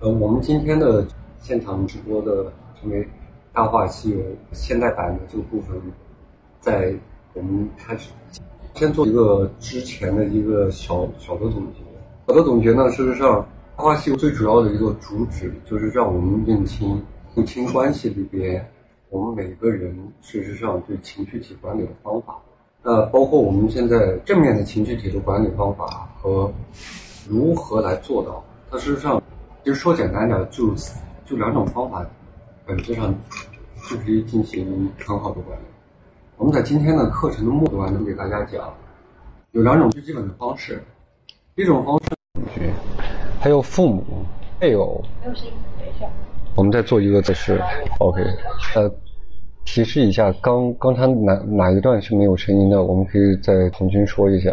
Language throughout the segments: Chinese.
呃，我们今天的现场直播的成为《大话西游》现代版的这个部分，在我们开始先做一个之前的一个小小的总结。小的总结呢，事实上，《大话西游》最主要的一个主旨就是让我们认清父亲关系里边，我们每个人事实上对情绪体管理的方法。那包括我们现在正面的情绪体的管理方法和如何来做到，它事实上。其实说简单点，就就两种方法，本质上就可以进行很好的管理。我们在今天的课程的末端能给大家讲，有两种最基本的方式。一种方式，还有父母、配偶。没有声音，等一下。我们再做一个测试，OK。呃，提示一下，刚刚才哪哪一段是没有声音的？我们可以再重新说一下。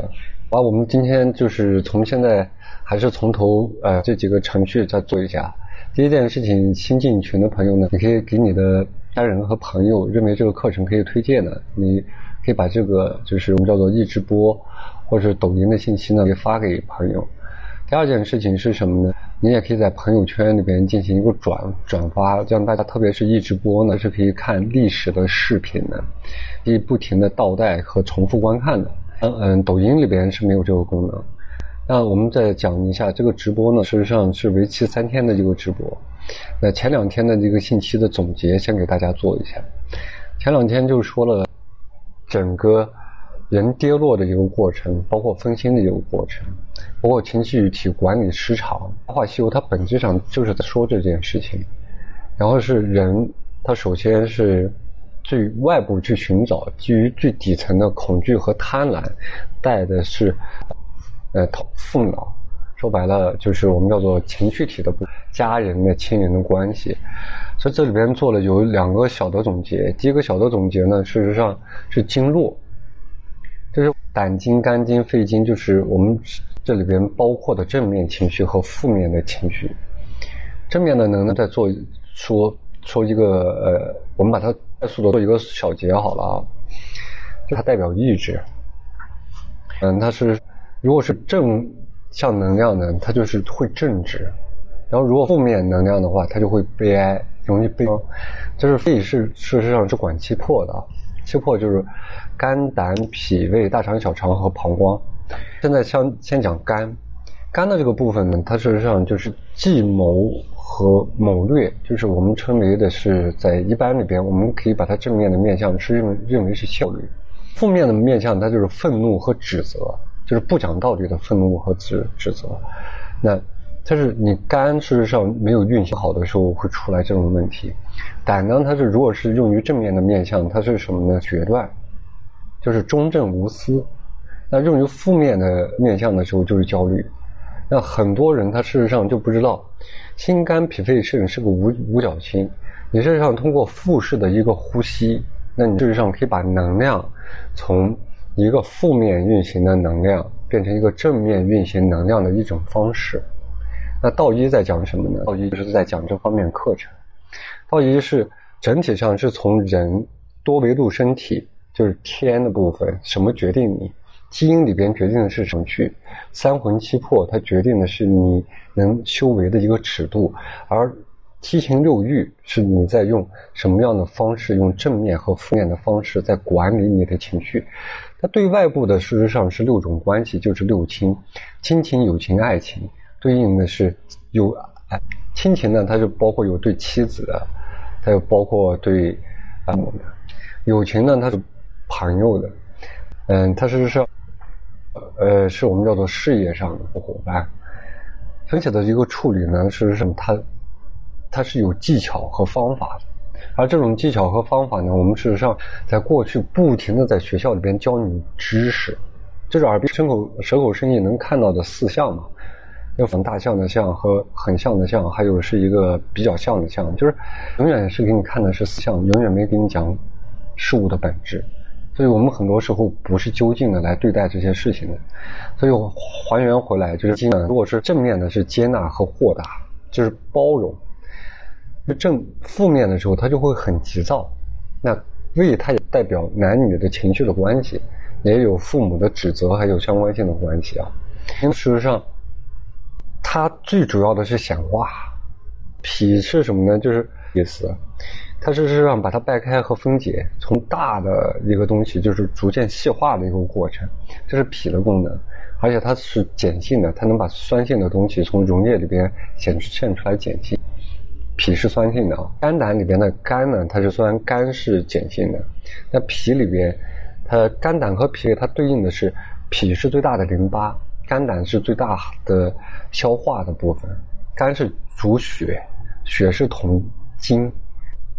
把，我们今天就是从现在。还是从头呃这几个程序再做一下。第一件事情，新进群的朋友呢，你可以给你的家人和朋友认为这个课程可以推荐的，你可以把这个就是我们叫做易直播或者抖音的信息呢，给发给朋友。第二件事情是什么呢？你也可以在朋友圈里边进行一个转转发，这样大家特别是易直播呢，是可以看历史的视频的，可以不停的倒带和重复观看的。嗯嗯，抖音里边是没有这个功能。那我们再讲一下这个直播呢，事实上是为期三天的一个直播。那前两天的这个信息的总结，先给大家做一下。前两天就说了整个人跌落的一个过程，包括分心的一个过程，包括情绪体管理失常。《大话西游》它本质上就是在说这件事情。然后是人，他首先是最外部去寻找，基于最底层的恐惧和贪婪，带的是。呃，头父脑，说白了就是我们叫做情绪体的部家人的亲人的关系。所以这里边做了有两个小的总结。第一个小的总结呢，事实上是经络，就是胆经、肝经、肺经，就是我们这里边包括的正面情绪和负面的情绪。正面的能呢，再做说说一个呃，我们把它快速的做一个小结好了啊，就它代表意志。嗯，它是。如果是正向能量呢，它就是会正直；然后如果负面能量的话，它就会悲哀，容易悲。就是肺是事实上是管气魄的，气魄就是肝、胆、脾胃、大肠、小肠和膀胱。现在先先讲肝，肝的这个部分呢，它事实上就是计谋和谋略，就是我们称为的是在一般里边，我们可以把它正面的面相是认为认为是效率，负面的面相它就是愤怒和指责。就是不讲道理的愤怒和指指责，那它是你肝事实上没有运行好的时候会出来这种问题。胆呢，它是如果是用于正面的面相，它是什么呢？决断，就是中正无私。那用于负面的面相的时候就是焦虑。那很多人他事实上就不知道，心肝脾肺肾是个五五角星。你事实上通过腹式的一个呼吸，那你事实上可以把能量从。一个负面运行的能量变成一个正面运行能量的一种方式。那道一在讲什么呢？道一就是在讲这方面课程。道一是整体上是从人多维度身体，就是天的部分，什么决定你？基因里边决定的是什么去，三魂七魄它决定的是你能修为的一个尺度，而七情六欲是你在用什么样的方式，用正面和负面的方式在管理你的情绪。它对外部的事实上是六种关系，就是六亲：亲情、友情、爱情。对应的是有爱亲情呢，它就包括有对妻子的，它有包括对父母的；友情呢，它是朋友的。嗯，它是是呃，是我们叫做事业上的伙伴。分析的一个处理呢，事实上它它是有技巧和方法的。而这种技巧和方法呢，我们事实上在过去不停的在学校里边教你知识，就是耳边身口舌口身意能看到的四象嘛，有很大象的象和很像的象，还有是一个比较像的象，就是永远是给你看的是四象，永远没给你讲事物的本质。所以我们很多时候不是究竟的来对待这些事情的，所以还原回来就是，如果是正面的是接纳和豁达，就是包容。正负面的时候，他就会很急躁。那胃它也代表男女的情绪的关系，也有父母的指责，还有相关性的关系啊。因为事实上，它最主要的是显化，脾是什么呢？就是意思，它事实上把它掰开和分解，从大的一个东西就是逐渐细化的一个过程，这是脾的功能。而且它是碱性的，它能把酸性的东西从溶液里边显现出来碱性。脾是酸性的啊，肝胆里边的肝呢，它是酸，肝是碱性的。那脾里边，它肝胆和脾它对应的是，脾是最大的淋巴，肝胆是最大的消化的部分，肝是主血，血是统精，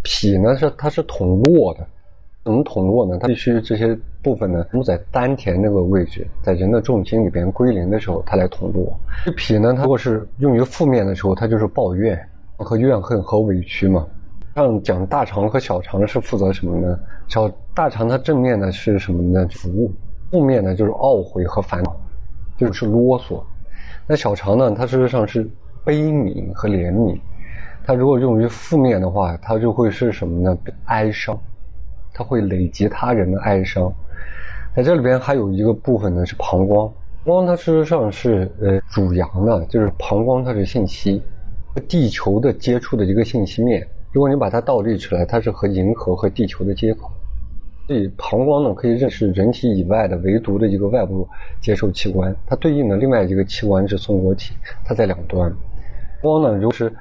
脾呢是它是统络的，怎么统络呢？它必须这些部分呢，都在丹田那个位置，在人的重心里边归零的时候，它来统络。脾呢，它如果是用于负面的时候，它就是抱怨。和怨恨和委屈嘛，像讲大肠和小肠是负责什么呢？小大肠它正面呢是什么呢？服务，负面呢就是懊悔和烦恼，就是啰嗦。那小肠呢，它事实上是悲悯和怜悯。它如果用于负面的话，它就会是什么呢？哀伤，它会累积他人的哀伤。在这里边还有一个部分呢是膀胱，膀胱它事实上是呃主阳的，就是膀胱它是信息。地球的接触的一个信息面，如果你把它倒立出来，它是和银河和地球的接口。所以膀胱呢，可以认识人体以外的唯独的一个外部接受器官。它对应的另外一个器官是松果体，它在两端。光呢，如果是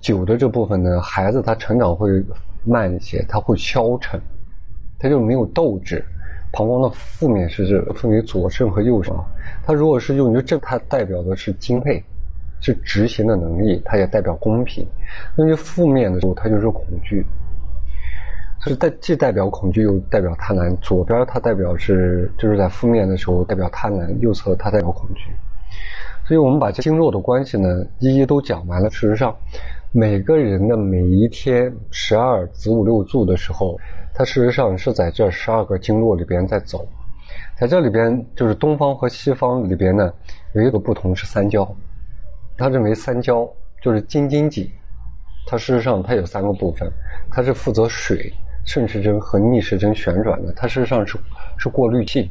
酒的这部分呢，孩子他成长会慢一些，他会消沉，他就没有斗志。膀胱的负面是这分为左肾和右肾。它如果是用于正，它代表的是精沛。是执行的能力，它也代表公平。那就负面的时候，它就是恐惧，是代既代表恐惧又代表贪婪。左边它代表是就是在负面的时候代表贪婪，右侧它代表恐惧。所以我们把经络的关系呢一一都讲完了。事实上，每个人的每一天十二子午六柱的时候，它事实上是在这十二个经络里边在走。在这里边，就是东方和西方里边呢有一个不同是三焦。他认为三焦就是京津冀，它事实上它有三个部分，它是负责水顺时针和逆时针旋转的，它事实上是是过滤器。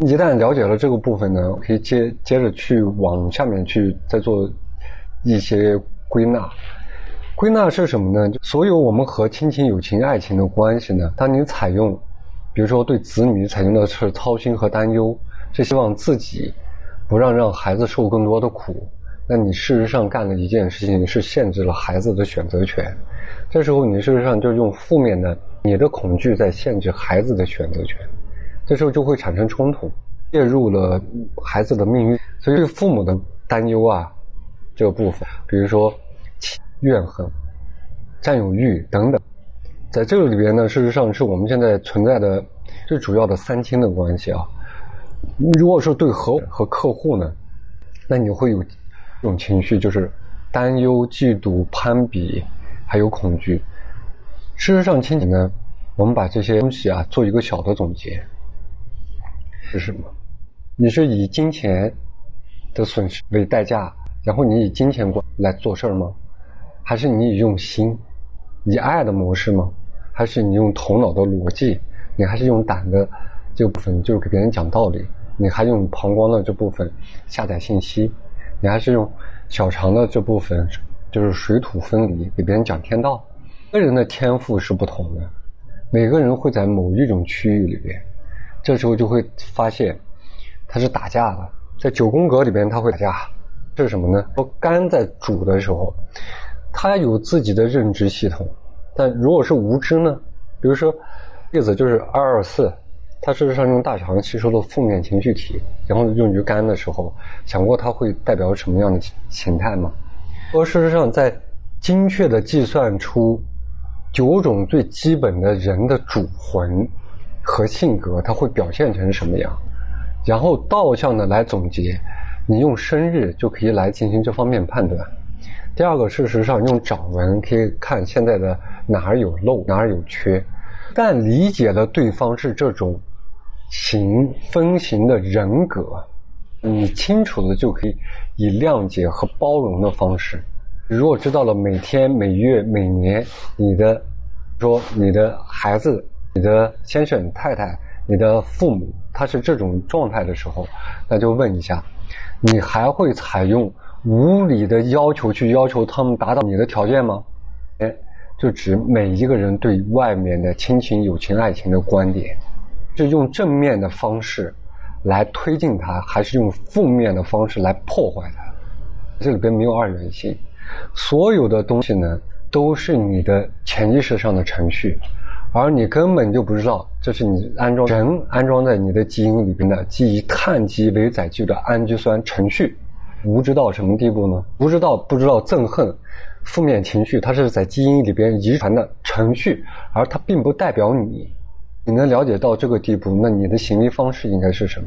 一旦了解了这个部分呢，可以接接着去往下面去再做一些归纳。归纳是什么呢？所有我们和亲情、友情、爱情的关系呢，当你采用，比如说对子女采用的是操心和担忧，是希望自己不让让孩子受更多的苦。那你事实上干了一件事情，是限制了孩子的选择权。这时候你事实上就用负面的，你的恐惧在限制孩子的选择权。这时候就会产生冲突，介入了孩子的命运。所以对父母的担忧啊，这个部分，比如说怨恨、占有欲等等，在这个里边呢，事实上是我们现在存在的最主要的三亲的关系啊。如果说对合和客户呢，那你会有。这种情绪就是担忧、嫉妒、攀比，还有恐惧。事实上，亲情呢，我们把这些东西啊做一个小的总结，是什么？你是以金钱的损失为代价，然后你以金钱来做事吗？还是你以用心、以爱的模式吗？还是你用头脑的逻辑？你还是用胆的这部分，就是给别人讲道理？你还用膀胱的这部分下载信息？你还是用小肠的这部分，就是水土分离，给别人讲天道。个人的天赋是不同的，每个人会在某一种区域里边，这时候就会发现他是打架的。在九宫格里边，他会打架，这是什么呢？说肝在主的时候，他有自己的认知系统，但如果是无知呢？比如说例子就是二二四。它事实上用大肠吸收了负面情绪体，然后用于肝的时候，想过它会代表什么样的形态吗？而事实上，在精确的计算出九种最基本的人的主魂和性格，它会表现成什么样？然后倒向的来总结，你用生日就可以来进行这方面判断。第二个，事实上用掌纹可以看现在的哪儿有漏，哪儿有缺。但理解了对方是这种。行分行的人格，你清楚的就可以以谅解和包容的方式。如果知道了每天、每月、每年你的说你的孩子、你的先生、太太、你的父母他是这种状态的时候，那就问一下，你还会采用无理的要求去要求他们达到你的条件吗？哎，就指每一个人对外面的亲情、友情、爱情的观点，是用正面的方式来推进它，还是用负面的方式来破坏它？这里边没有二元性，所有的东西呢，都是你的潜意识上的程序，而你根本就不知道，这是你安装人安装在你的基因里边的基于碳基为载具的氨基酸程序。无知到什么地步呢？无知到不知道憎恨、负面情绪，它是在基因里边遗传的程序，而它并不代表你。你能了解到这个地步，那你的行为方式应该是什么？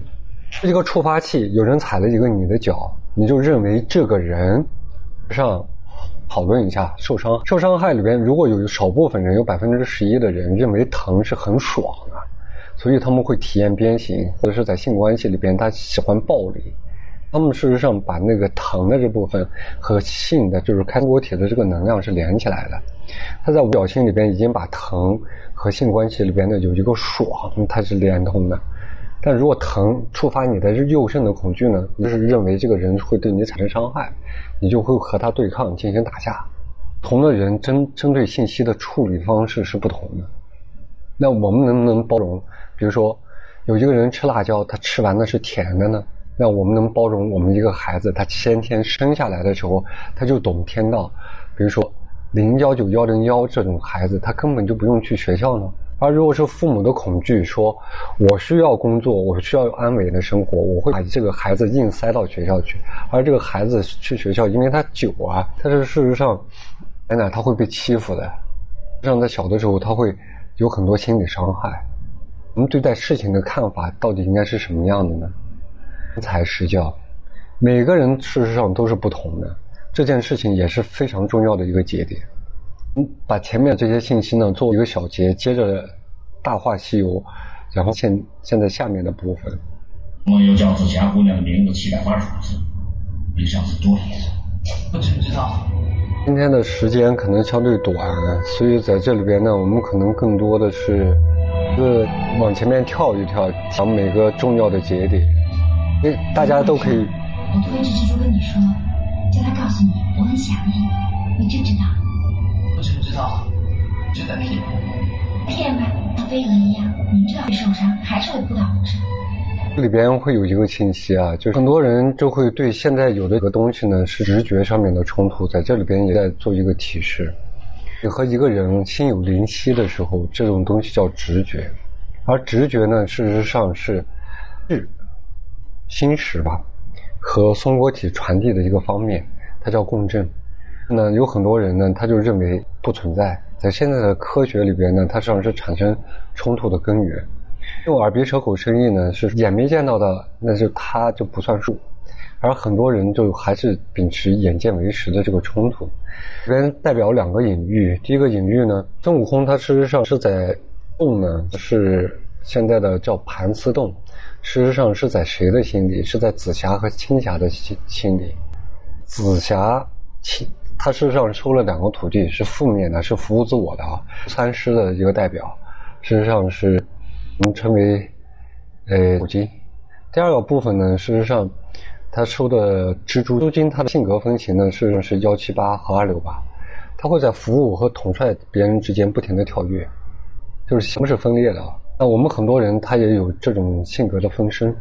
是一个触发器，有人踩了一个你的脚，你就认为这个人上讨论一下受伤。受伤害里边，如果有少部分人，有百分之十一的人认为疼是很爽的，所以他们会体验鞭刑，或者是在性关系里边他喜欢暴力。他们事实上把那个疼的这部分和性的，就是开锅体的这个能量是连起来的。他在表情里边已经把疼和性关系里边的有一个爽，它是连通的。但如果疼触发你的右肾的恐惧呢，就是认为这个人会对你产生伤害，你就会和他对抗进行打架。同的人针针对信息的处理方式是不同的。那我们能不能包容？比如说，有一个人吃辣椒，他吃完的是甜的呢？那我们能包容我们一个孩子，他先天生下来的时候他就懂天道，比如说零幺九幺零幺这种孩子，他根本就不用去学校呢。而如果是父母的恐惧，说我需要工作，我需要安稳的生活，我会把这个孩子硬塞到学校去。而这个孩子去学校，因为他久啊，但是事实上，哎呢，他会被欺负的。让他小的时候，他会有很多心理伤害。我们对待事情的看法到底应该是什么样的呢？因材施教，每个人事实上都是不同的。这件事情也是非常重要的一个节点。嗯，把前面这些信息呢做一个小结，接着大话西游，然后现现在下面的部分。网友叫紫霞姑娘的名字七百八十五次，比上次多了一次。我知不知道？今天的时间可能相对短，所以在这里边呢，我们可能更多的是，呃，往前面跳一跳，讲每个重要的节点。因为大家都可以。我突然只是说跟你说，叫他告诉你，我很想你，你知不知道？我知不知道？是在骗。骗吧，像飞蛾一样，明知道会受伤，还是会扑到火上。这里边会有一个信息啊，就是很多人就会对现在有的一个东西呢，是直觉上面的冲突，在这里边也在做一个提示。你和一个人心有灵犀的时候，这种东西叫直觉，而直觉呢，事实上是日。心识吧，和松果体传递的一个方面，它叫共振。那有很多人呢，他就认为不存在。在现在的科学里边呢，它实际上是产生冲突的根源。用耳鼻舌口身意呢，是眼没见到的，那就它就不算数。而很多人就还是秉持眼见为实的这个冲突。这边代表两个隐喻。第一个隐喻呢，孙悟空他事实上是在洞呢，是现在的叫盘丝洞。事实上是在谁的心里？是在紫霞和青霞的心心里。紫霞青，他事实上收了两个徒弟，是负面的，是服务自我的啊，三师的一个代表。事实上是我们称为呃五金。第二个部分呢，事实上他收的蜘蛛，蛛精他的性格分型呢，事实上是幺七八和二六八，他会在服务和统帅别人之间不停的跳跃，就是形式分裂的啊。那我们很多人他也有这种性格的分身，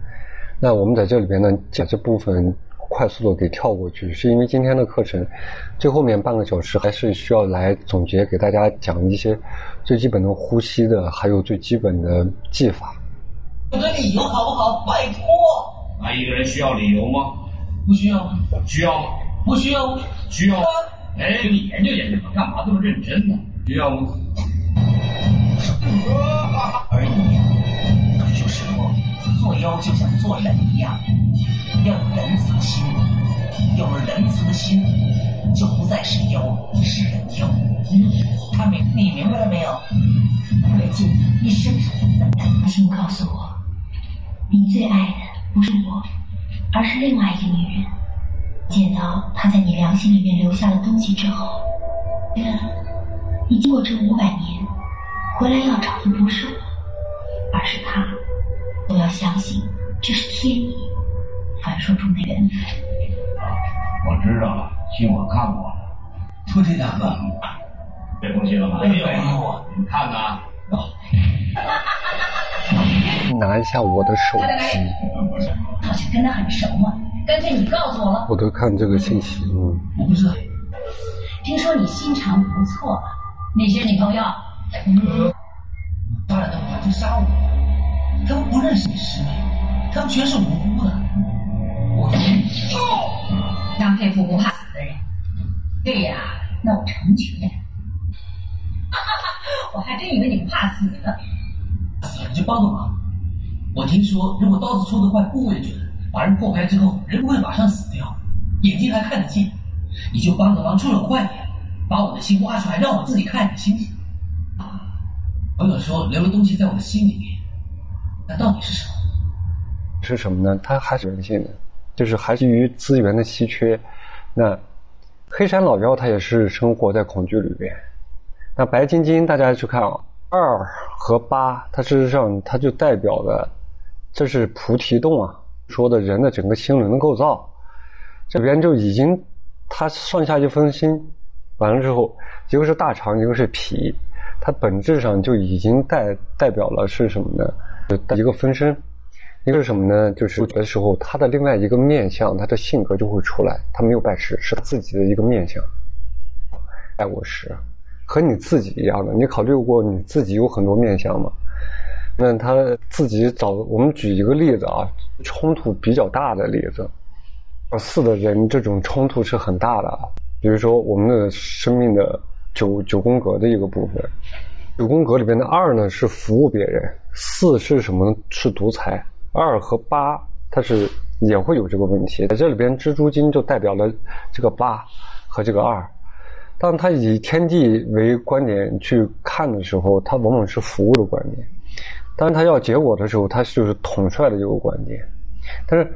那我们在这里边呢，将这部分快速的给跳过去，是因为今天的课程最后面半个小时还是需要来总结给大家讲一些最基本的呼吸的，还有最基本的技法。有个理由好不好？拜托。爱一个人需要理由吗？不需要。需要吗？不需要。需要。哎，你研究研究吧，干嘛这么认真呢？需要吗？而已，这就是说，做妖就像做人一样，要有仁慈的心。有了仁慈的心，就不再是妖，是人妖。他明，你明白了没有？魏晋，你生是笨蛋。请告诉我，你最爱的不是我，而是另外一个女人。见到她在你良心里面留下的东西之后，你经过这五百年。回来要找的不是我，而是他。我要相信这是天意，传说中的缘分。我知道了，信我看过了。托这大哥，别动心了吧？哎呦哎呦，你看看。拿一下我的手机，好像跟他很熟嘛，干脆你告诉我了。我都看这个信息，嗯，我不是，听说你心肠不错，那些女朋友，发了他们反就杀我，他们不认识你师妹，他们全是无辜的。我，让佩服不怕死的人。对呀，那我成全。哈哈我还真以为你不怕死呢。死了就帮个忙。我听说，如果刀子戳得快，部位准，把人破开之后，人不会马上死掉，眼睛还看得见。你就帮个忙，出手快点，把我的心挖出来，让我自己看看星朋友说留了东西在我的心里面，那到底是什么？是什么呢？它还是人性的，就是还是于资源的稀缺。那黑山老妖他也是生活在恐惧里边。那白晶晶，大家去看啊，二和八，它事实上它就代表了，这是菩提洞啊，说的人的整个心轮的构造，这边就已经它上下一分心，完了之后，一个是大肠，一个是脾，它本质上就已经代代表了是什么呢？一个分身，一个是什么呢？就是的时候，他的另外一个面相，他的性格就会出来，他没有拜师，是他自己的一个面相，爱我师。和你自己一样的，你考虑过你自己有很多面相吗？那他自己找，我们举一个例子啊，冲突比较大的例子，四的人这种冲突是很大的。比如说我们的生命的九九宫格的一个部分，九宫格里边的二呢是服务别人，四是什么？是独裁。二和八它是也会有这个问题，在这里边蜘蛛精就代表了这个八和这个二。当他以天地为观点去看的时候，他往往是服务的观点；当他要结果的时候，他就是统帅的一个观点。但是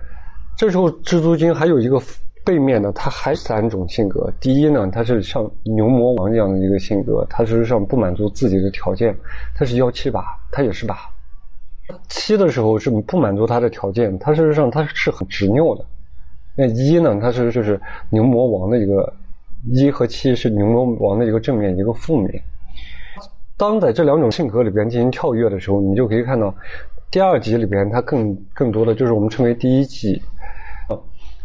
这时候蜘蛛精还有一个背面呢，他还三种性格。第一呢，他是像牛魔王一样的一个性格，他实上不满足自己的条件，他是幺七八，他也是八。七的时候是不满足他的条件，他事实上他是很执拗的。那一呢，他是就是牛魔王的一个。一和七是牛魔王的一个正面，一个负面。当在这两种性格里边进行跳跃的时候，你就可以看到第二集里边它更更多的就是我们称为第一集，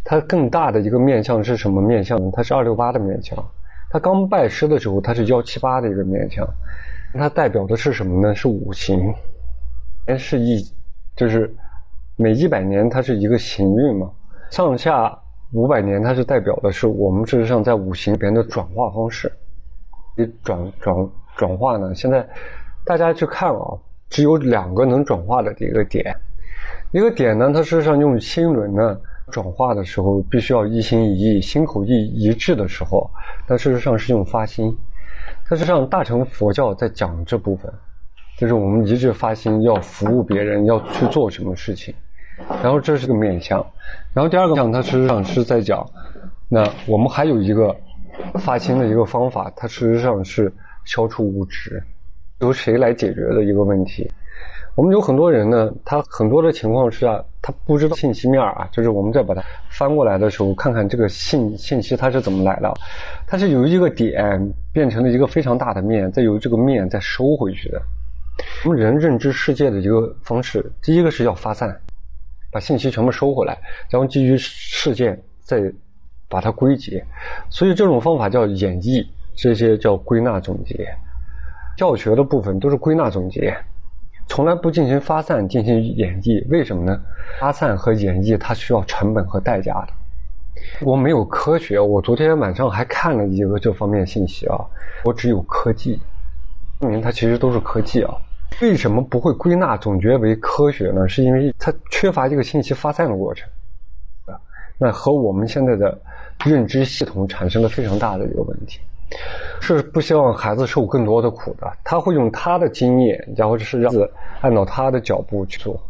它更大的一个面相是什么面相呢？它是二六八的面相。它刚拜师的时候，它是幺七八的一个面相。它代表的是什么呢？是五行，是一就是每一百年它是一个行运嘛，上下。五百年，它是代表的是我们事实上在五行里边的转化方式。你转转转化呢？现在大家去看啊，只有两个能转化的一个点。一个点呢，它事实上用心轮呢转化的时候，必须要一心一意、心口一一致的时候，但事实上是用发心。它实际上大乘佛教在讲这部分，就是我们一致发心要服务别人，要去做什么事情。然后这是个面相，然后第二个相，它实际上是在讲，那我们还有一个发心的一个方法，它事实上是消除物质，由谁来解决的一个问题。我们有很多人呢，他很多的情况是啊，他不知道信息面啊，就是我们再把它翻过来的时候，看看这个信信息它是怎么来的，它是由一个点变成了一个非常大的面，再由这个面再收回去的。我们人认知世界的一个方式，第一个是要发散。把信息全部收回来，然后基于事件再把它归结，所以这种方法叫演绎，这些叫归纳总结。教学的部分都是归纳总结，从来不进行发散进行演绎。为什么呢？发散和演绎它需要成本和代价的。我没有科学，我昨天晚上还看了一个这方面信息啊，我只有科技，说明它其实都是科技啊。为什么不会归纳总结为科学呢？是因为它缺乏一个信息发散的过程，啊，那和我们现在的认知系统产生了非常大的一个问题，是不希望孩子受更多的苦的。他会用他的经验，然后是让按照他的脚步去做。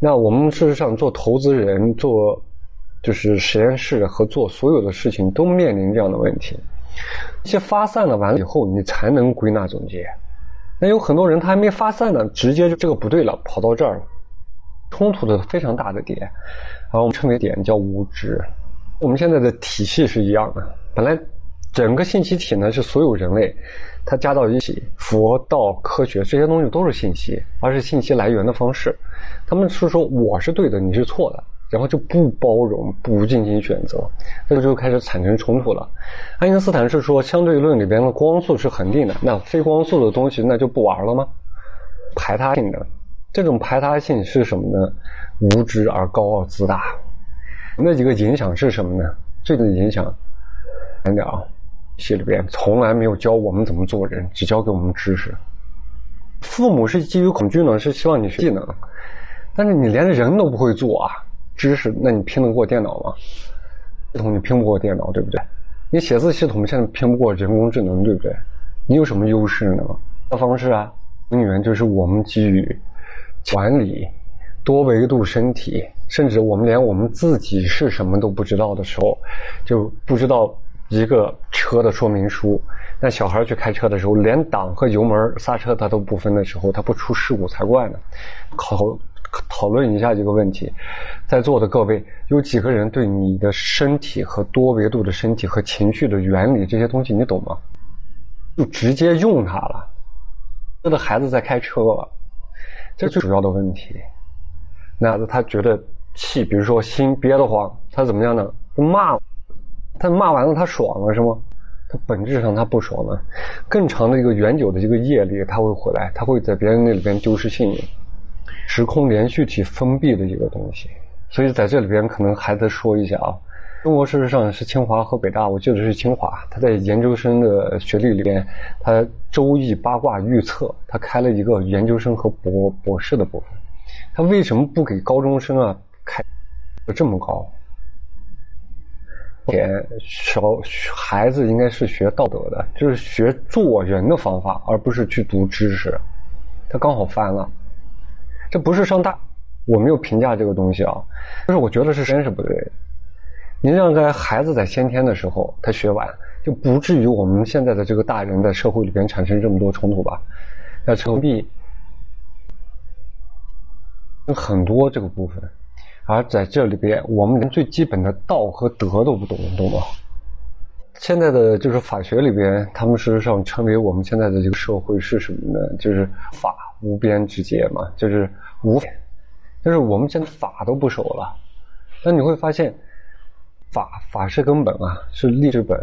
那我们事实上做投资人、做就是实验室和做所有的事情都面临这样的问题。一些发散了完了以后，你才能归纳总结。那有很多人他还没发散呢，直接就这个不对了，跑到这儿了，冲突的非常大的点，然后我们称为点叫无知。我们现在的体系是一样的，本来整个信息体呢是所有人类，它加到一起，佛道科学这些东西都是信息，而是信息来源的方式。他们是说我是对的，你是错的，然后就不包容，不进行选择，这个就开始产生冲突了。爱因斯坦是说相对论里边的光速是恒定的，那非光速的东西那就不玩了吗？排他性的，这种排他性是什么呢？无知而高傲自大。那几个影响是什么呢？这个影响，讲讲啊，戏里边从来没有教我们怎么做人，只教给我们知识。父母是基于恐惧呢，是希望你学技能，但是你连人都不会做啊，知识那你拼得过电脑吗？系统你拼不过电脑，对不对？你写字系统现在拼不过人工智能，对不对？你有什么优势呢？的方式啊，根源就是我们基于管理多维度身体。甚至我们连我们自己是什么都不知道的时候，就不知道一个车的说明书。那小孩去开车的时候，连档和油门、刹车他都不分的时候，他不出事故才怪呢。考讨论一下这个问题，在座的各位，有几个人对你的身体和多维度的身体和情绪的原理这些东西你懂吗？就直接用它了。这的孩子在开车，这最主要的问题。那他觉得。气，比如说心憋得慌，他怎么样呢？骂，他骂完了，他爽了是吗？他本质上他不爽了。更长的一个远久的一个业力，他会回来，他会在别人那里边丢失信用，时空连续体封闭的一个东西。所以在这里边可能还得说一下啊，中国事实上是清华和北大，我记得是清华，他在研究生的学历里边，他周易八卦预测，他开了一个研究生和博博士的部分，他为什么不给高中生啊？开这么高，点小孩子应该是学道德的，就是学做人的方法，而不是去读知识。他刚好翻了，这不是上大，我没有评价这个东西啊，但是我觉得是真是不对。你让个孩子在先天的时候他学完，就不至于我们现在的这个大人在社会里边产生这么多冲突吧？要成币很多这个部分。而在这里边，我们连最基本的道和德都不懂，懂吗？现在的就是法学里边，他们事实上称为我们现在的这个社会是什么呢？就是法无边之界嘛，就是无，就是我们现在法都不守了。那你会发现，法法是根本啊，是立之本。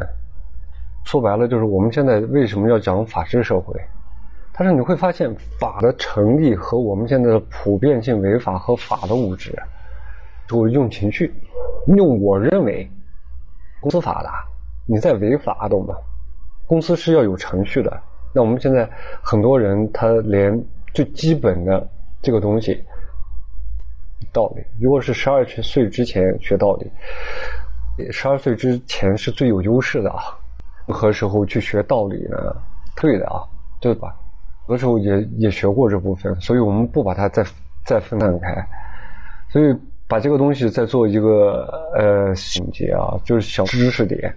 说白了，就是我们现在为什么要讲法治社会？但是你会发现，法的成立和我们现在的普遍性违法和法的物质。就用情绪，用我认为公司法的，你在违法，懂吗？公司是要有程序的。那我们现在很多人他连最基本的这个东西道理，如果是十二岁之前学道理，十二岁之前是最有优势的啊。任何时候去学道理呢？对的啊，对吧？有的时候也也学过这部分，所以我们不把它再再分散开，所以。把这个东西再做一个呃总结啊，就是小知识点。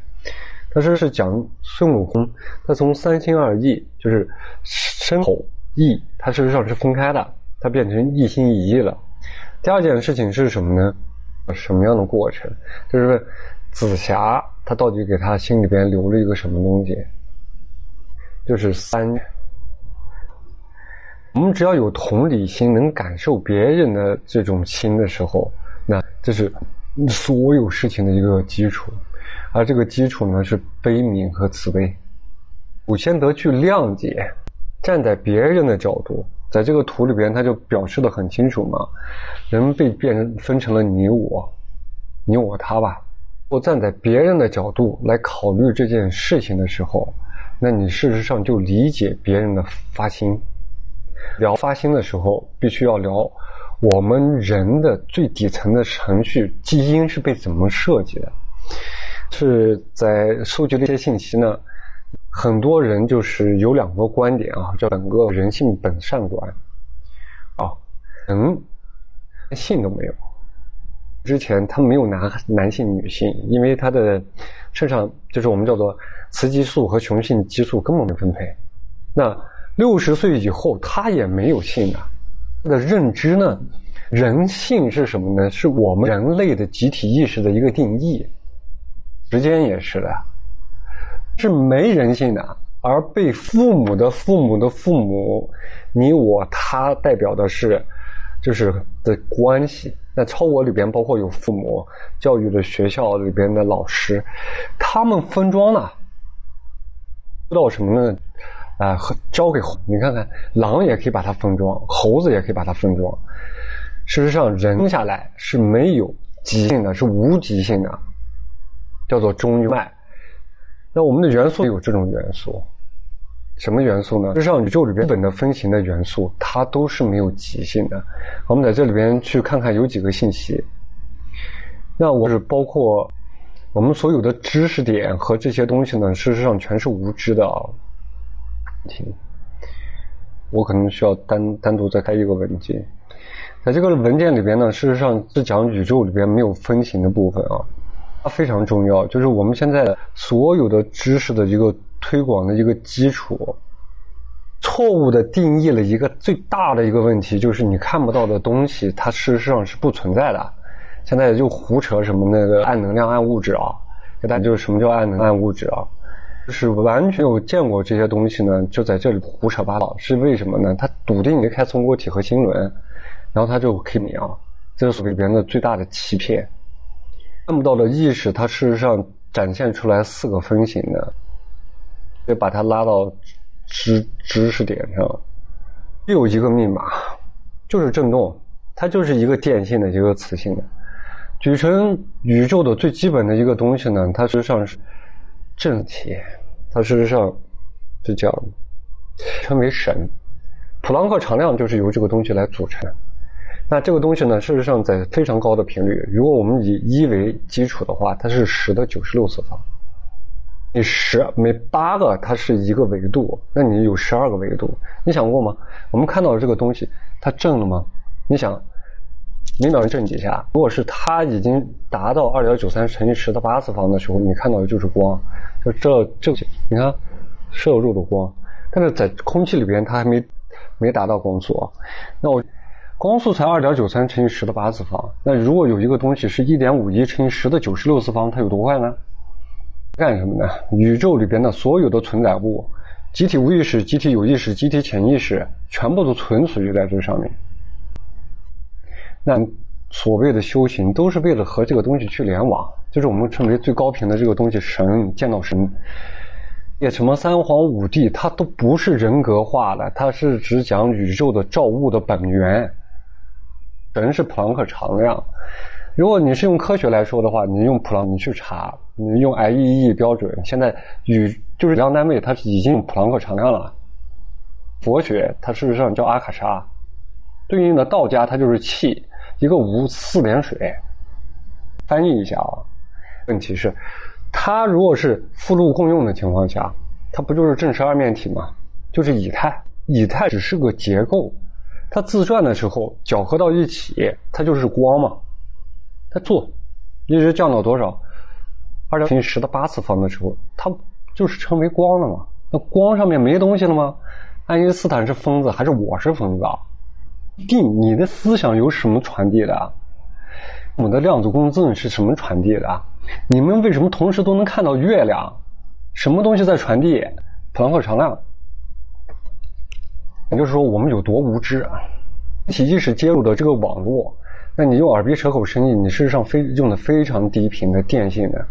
他说是讲孙悟空，他从三心二意，就是身口意，他事实上是分开的，他变成一心一意了。第二件事情是什么呢？什么样的过程？就是紫霞他到底给他心里边留了一个什么东西？就是三。我们只要有同理心，能感受别人的这种心的时候，那这是所有事情的一个基础。而这个基础呢，是悲悯和慈悲。我先得去谅解，站在别人的角度，在这个图里边，他就表示的很清楚嘛。人被变分成了你我，你我他吧。我站在别人的角度来考虑这件事情的时候，那你事实上就理解别人的发心。聊发心的时候，必须要聊我们人的最底层的程序基因是被怎么设计的。是在收集这些信息呢，很多人就是有两个观点啊，叫整个人性本善观。啊，人性都没有，之前他没有男男性女性，因为他的身上就是我们叫做雌激素和雄性激素根本没分配。那六十岁以后，他也没有性的，他的认知呢？人性是什么呢？是我们人类的集体意识的一个定义。时间也是的，是没人性的，而被父母的父母的父母，你我他代表的是，就是的关系。那超我里边，包括有父母、教育的学校里边的老师，他们分装呢，知道什么呢？啊，交给猴你看看，狼也可以把它分装，猴子也可以把它分装。事实上，人下来是没有极性的，是无极性的，叫做中脉。那我们的元素有这种元素。什么元素呢？实际上，宇宙里边本的分形的元素，它都是没有极性的。我们在这里边去看看有几个信息。那我是包括我们所有的知识点和这些东西呢，事实上全是无知的啊。听，我可能需要单单独再开一个文件。在这个文件里边呢，事实上是讲宇宙里边没有分形的部分啊，它非常重要，就是我们现在所有的知识的一个。推广的一个基础，错误的定义了一个最大的一个问题，就是你看不到的东西，它事实上是不存在的。现在就胡扯什么那个暗能量、暗物质啊，给大家就是什么叫暗能、暗物质啊，就是完全没有见过这些东西呢，就在这里胡扯八道，是为什么呢？他笃定离开松果体和星轮，然后他就可以你啊，这是所谓别人的最大的欺骗。看不到的意识，它事实上展现出来四个分形的。就把它拉到知知识点上，又有一个密码，就是震动，它就是一个电性的一个磁性的。举成宇宙的最基本的一个东西呢，它实际上是正体，它事实上是叫称为神。普朗克常量就是由这个东西来组成。那这个东西呢，事实上在非常高的频率，如果我们以一为基础的话，它是十的九十六次方。你十每八个它是一个维度，那你有十二个维度。你想过吗？我们看到的这个东西，它正了吗？你想，每秒钟正几下？如果是它已经达到二点九三乘以十的八次方的时候，你看到的就是光，就这这你看摄入的光，但是在空气里边它还没没达到光速。那我光速才二点九三乘以十的八次方，那如果有一个东西是一点五一乘以十的九十六次方，它有多快呢？干什么呢？宇宙里边的所有的存在物，集体无意识、集体有意识、集体潜意识，全部都存储于在这上面。那所谓的修行，都是为了和这个东西去联网，就是我们称为最高频的这个东西——神，见到神。也什么三皇五帝，它都不是人格化的，它是只讲宇宙的造物的本源。神是普朗克常量。如果你是用科学来说的话，你用普朗，你去查，你用 IEEE 标准，现在宇就是量单位，它已经用普朗克常量了。佛学它事实上叫阿卡莎，对应的道家它就是气，一个无四点水。翻译一下啊，问题是，它如果是附录共用的情况下，它不就是正十二面体吗？就是以太，以太只是个结构，它自转的时候搅合到一起，它就是光嘛。它做一直降到多少？二点乘以十的八次方的时候，它就是成为光了嘛？那光上面没东西了吗？爱因斯坦是疯子还是我是疯子啊？定你的思想有什么传递的？我的量子共振是什么传递的？你们为什么同时都能看到月亮？什么东西在传递？普朗克常量。也就是说，我们有多无知啊！体意识接入的这个网络。那你用耳鼻舌口声意，你事实上非用的非常低频的电信的，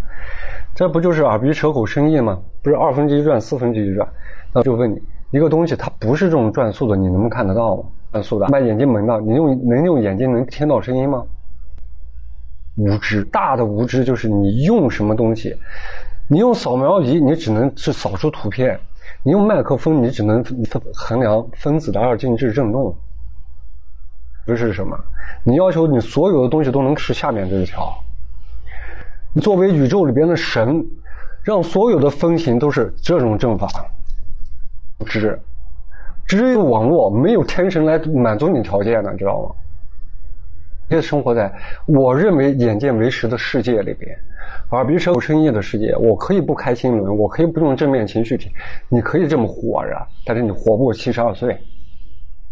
这不就是耳鼻舌口声意吗？不是二分之一转、四分之一转？那就问你，一个东西它不是这种转速的，你能不能看得到吗？转速的，把眼睛蒙到，你用能用眼睛能听到声音吗？无知，大的无知就是你用什么东西，你用扫描仪，你只能是扫出图片；你用麦克风，你只能衡量分子的二进制振动。这是什么？你要求你所有的东西都能是下面这一条。你作为宇宙里边的神，让所有的分形都是这种正法。知只有网络没有天神来满足你条件的，知道吗？你生活在我认为眼见为实的世界里边，耳鼻舌口身意的世界，我可以不开心轮，我可以不用正面情绪体，你可以这么活着，但是你活不过七十二岁，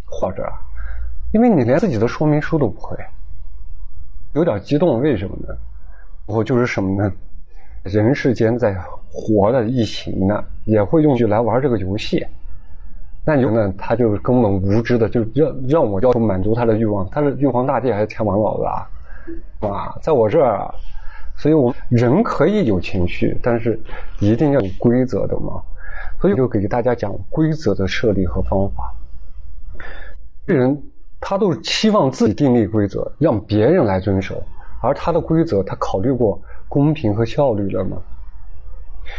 活着。因为你连自己的说明书都不会，有点激动，为什么呢？我就是什么呢？人世间在活的一行呢，也会用去来玩这个游戏。那有呢，他就根本无知的，就让让我要求满足他的欲望。他是玉皇大帝还是天王老子啊？啊，在我这儿，所以我人可以有情绪，但是一定要有规则的嘛。所以就给大家讲规则的设立和方法。人他都是期望自己订立规则，让别人来遵守，而他的规则，他考虑过公平和效率了吗？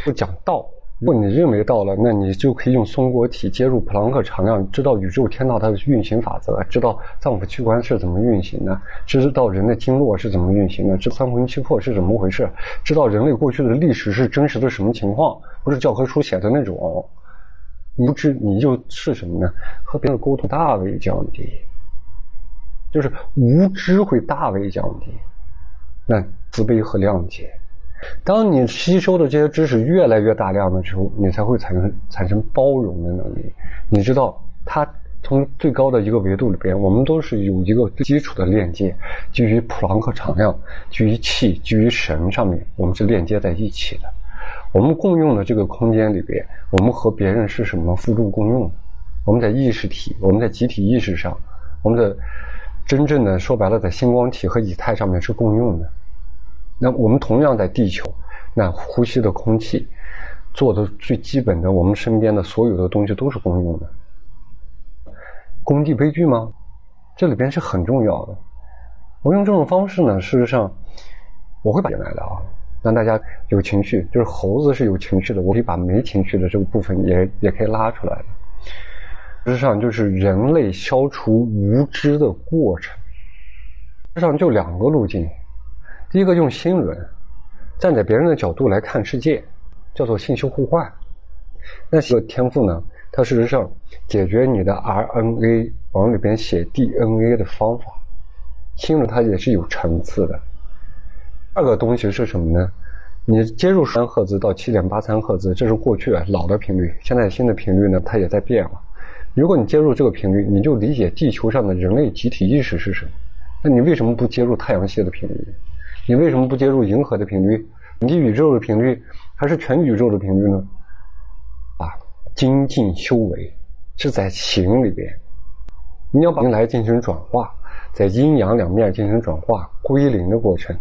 不讲道。如果你认为到了，那你就可以用松果体接入普朗克常量，知道宇宙天道它的运行法则，知道脏腑器官是怎么运行的，知道人的经络是怎么运行的，知道三魂七魄是怎么回事，知道人类过去的历史是真实的什么情况，不是教科书写的那种。无知，你就是什么呢？和别人沟通大为降低，就是无知会大为降低。那慈悲和谅解。当你吸收的这些知识越来越大量的时候，你才会产生产生包容的能力。你知道，它从最高的一个维度里边，我们都是有一个基础的链接，基于普朗克常量，基于气，基于神上面，我们是链接在一起的。我们共用的这个空间里边，我们和别人是什么互助共用？我们在意识体，我们在集体意识上，我们的真正的说白了，在星光体和以太上面是共用的。那我们同样在地球，那呼吸的空气，做的最基本的，我们身边的所有的东西都是公用的。工地悲剧吗？这里边是很重要的。我用这种方式呢，事实上我会把原来的啊，让大家有情绪，就是猴子是有情绪的，我可以把没情绪的这个部分也也可以拉出来。事实上，就是人类消除无知的过程。实际上就两个路径。第一个用心轮，站在别人的角度来看世界，叫做信息互换。那这个天赋呢，它事实上解决你的 RNA 往里边写 DNA 的方法。心轮它也是有层次的。二个东西是什么呢？你接入三赫兹到七点八三赫兹，这是过去老的频率，现在新的频率呢，它也在变了。如果你接入这个频率，你就理解地球上的人类集体意识是什么。那你为什么不接入太阳系的频率？你为什么不接入银河的频率？你宇宙的频率还是全宇宙的频率呢？啊，精进修为是在形里边，你要把灵来进行转化，在阴阳两面进行转化归零的过程，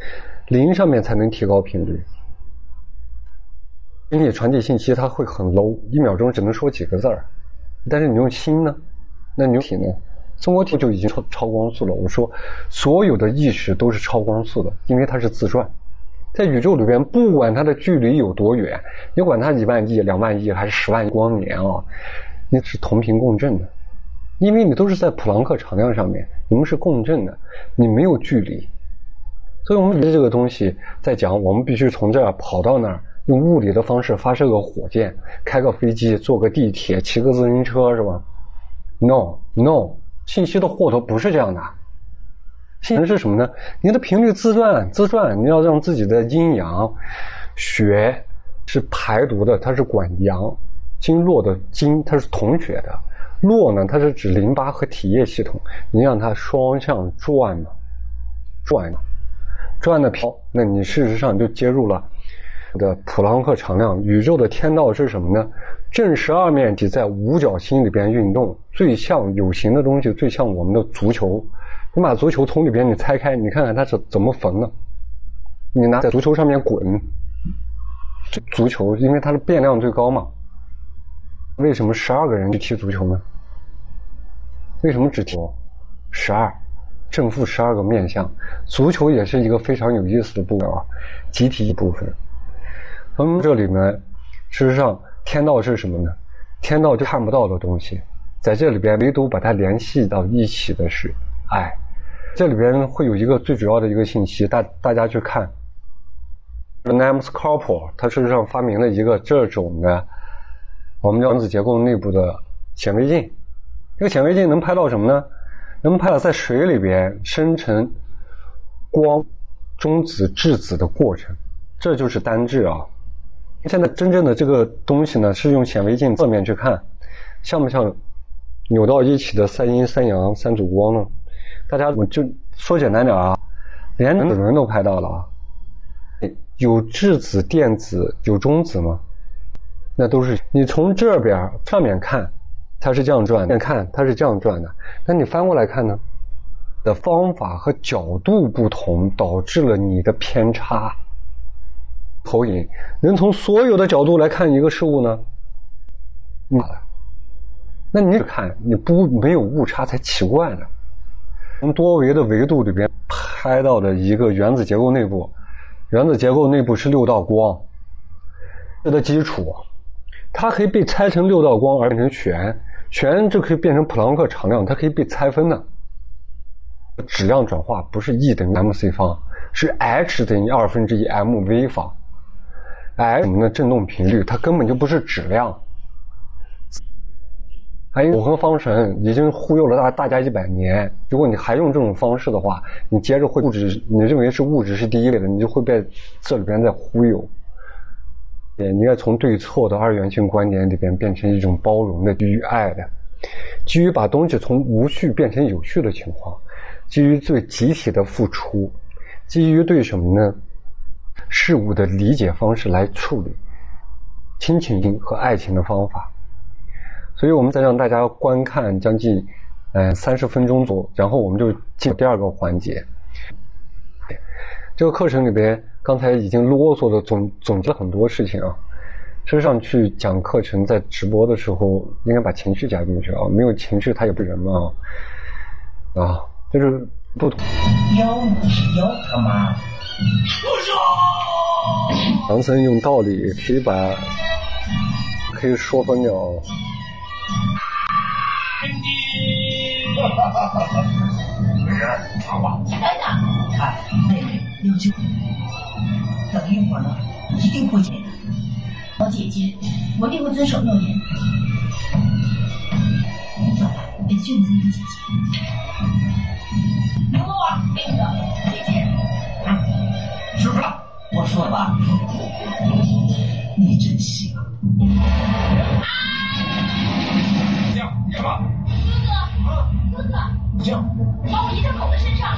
零上面才能提高频率。给你传递信息，它会很 low，一秒钟只能说几个字儿，但是你用心呢，那你用体呢？松果体就已经超超光速了。我说，所有的意识都是超光速的，因为它是自转，在宇宙里边，不管它的距离有多远，你管它一万亿、两万亿还是十万光年啊，你是同频共振的，因为你都是在普朗克常量上面，你们是共振的，你没有距离。所以我们这个东西在讲，我们必须从这儿跑到那儿，用物理的方式发射个火箭、开个飞机、坐个地铁、骑个自行车，是吧？No No。信息的货头不是这样的，信息是什么呢？你的频率自转自转，你要让自己的阴阳血是排毒的，它是管阳经络的经，它是统血的络呢，它是指淋巴和体液系统，你让它双向转嘛，转嘛，转的飘，那你事实上就接入了的普朗克常量，宇宙的天道是什么呢？正十二面体在五角星里边运动，最像有形的东西，最像我们的足球。你把足球从里边你拆开，你看看它是怎么缝的。你拿在足球上面滚，足球因为它的变量最高嘛。为什么十二个人去踢足球呢？为什么只踢十二？正负十二个面相，足球也是一个非常有意思的部分啊，集体一部分。从这里面，事实上。天道是什么呢？天道就看不到的东西，在这里边唯独把它联系到一起的是爱。这里边会有一个最主要的一个信息，大大家去看。Names Corporal，他事实上发明了一个这种的，我们叫分子结构内部的显微镜。这个显微镜能拍到什么呢？能拍到在水里边生成光中子质子的过程，这就是单质啊。现在真正的这个东西呢，是用显微镜侧面去看，像不像扭到一起的三阴、三阳、三组光呢？大家我就说简单点啊，连子轮都拍到了啊。有质子、电子、有中子吗？那都是你从这边上面看，它是这样转的；看它是这样转的。那你翻过来看呢？的方法和角度不同，导致了你的偏差。投影能从所有的角度来看一个事物呢？嗯，那你看你不没有误差才奇怪呢。从多维的维度里边拍到的一个原子结构内部，原子结构内部是六道光，这的基础。它可以被拆成六道光而变成旋，旋就可以变成普朗克常量，它可以被拆分的。质量转化不是 E 等于 mc 方，是 h 等于二分之一 mv 方。哎什么呢？振动频率，它根本就不是质量。还有五恒方程已经忽悠了大大家一百年，如果你还用这种方式的话，你接着会物质，你认为是物质是第一位的，你就会被这里边在忽悠。你要从对错的二元性观点里边变成一种包容的、基于爱的、基于把东西从无序变成有序的情况，基于最集体的付出，基于对什么呢？事物的理解方式来处理亲情和爱情的方法。所以，我们再让大家观看将近呃三十分钟左右，然后我们就进入第二个环节。这个课程里边。刚才已经啰嗦的总总结了很多事情啊，事实上去讲课程，在直播的时候应该把情绪加进去啊，没有情绪他也不人嘛啊，就是不同。妖不是妖他妈！唐僧用道理可以把可以说分了。哈哈哈哈哈！没事，唱吧。等等。哎，妹妹，有救。等一会儿呢，一定会见的。老姐姐，我一定会遵守诺言。走吧，别训自己的姐姐。刘诺啊，那个姐姐，师傅了，我说了吧，你真行。叫什么？哥哥，哥哥，叫。把我移到狗的身上。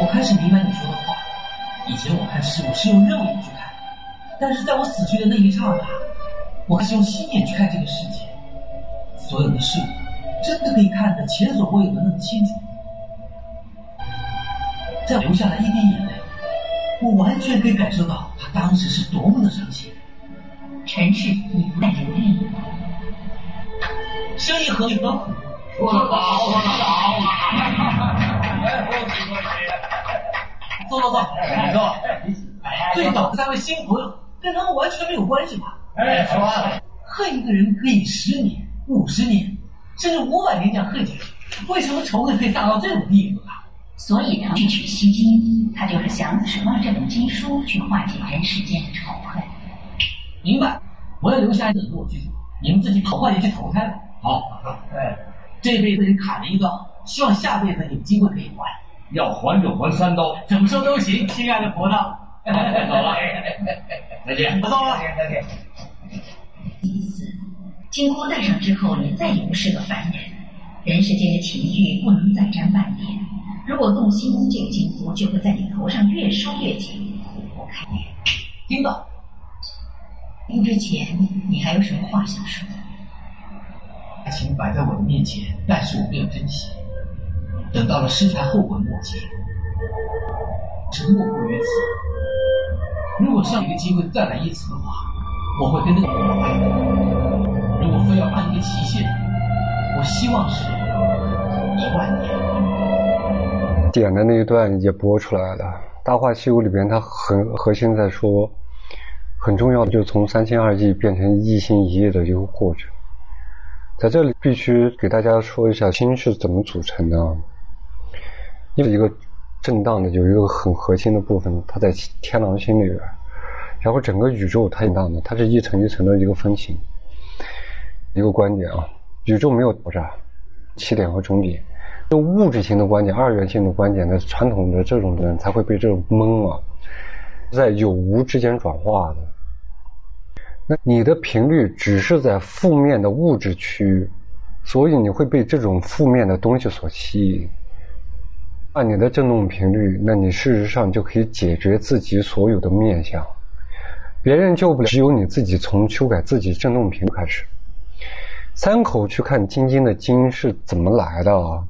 我开始明白你说的话。以前我看事物是用肉眼去看，但是在我死去的那一刹那，我开始用心眼去看这个世界。所有的事物真的可以看得前所未有的那么清楚。再流下来一点眼泪。我完全可以感受到他当时是多么的伤心。尘世已不再如意。生意何必何苦？说得好，说得好。坐坐坐，你坐。最早的三位新朋友跟他们完全没有关系吧？哎，说了。恨一个人可以十年、五十年，甚至五百年这样恨下去，为什么仇恨可以大到这种地步呢？所以呢去取西经，他就是想指望这本经书去化解人世间的仇恨。明白，我要留下一个落去，你们自己跑快点去投胎吧。好，哎，这辈子你砍了一刀，希望下辈子有机会可以还。要还就还三刀，怎么说都行，亲爱的婆道。走了，再见。我走了，再见。第四，金箍戴上之后，你再也不是个凡人，人世间的情欲不能再沾半点。如果动心，这个金箍就会在你头上越收越紧。我看你听到。临之前，你还有什么话想说？爱情摆在我的面前，但是我没有珍惜。等到了失才后悔莫及，是莫过于此。如果上一个机会再来一次的话，我会跟那个人爱。如果非要按一个期限，我希望是一万年。点的那一段也播出来了，《大话西游》里边它很核心在说，很重要的就从三心二意变成一心一意的一个过程。在这里必须给大家说一下心是怎么组成的，因为一个震荡的有一个很核心的部分，它在天狼星里边，然后整个宇宙它震荡的，它是一层一层的一个分型。一个观点啊，宇宙没有爆炸，起点和终点。物质性的观点、二元性的观点的传统的这种人才会被这种蒙啊。在有无之间转化的。那你的频率只是在负面的物质区域，所以你会被这种负面的东西所吸引。按你的振动频率，那你事实上就可以解决自己所有的面相。别人救不了，只有你自己从修改自己振动频率开始。三口去看金金的金是怎么来的啊？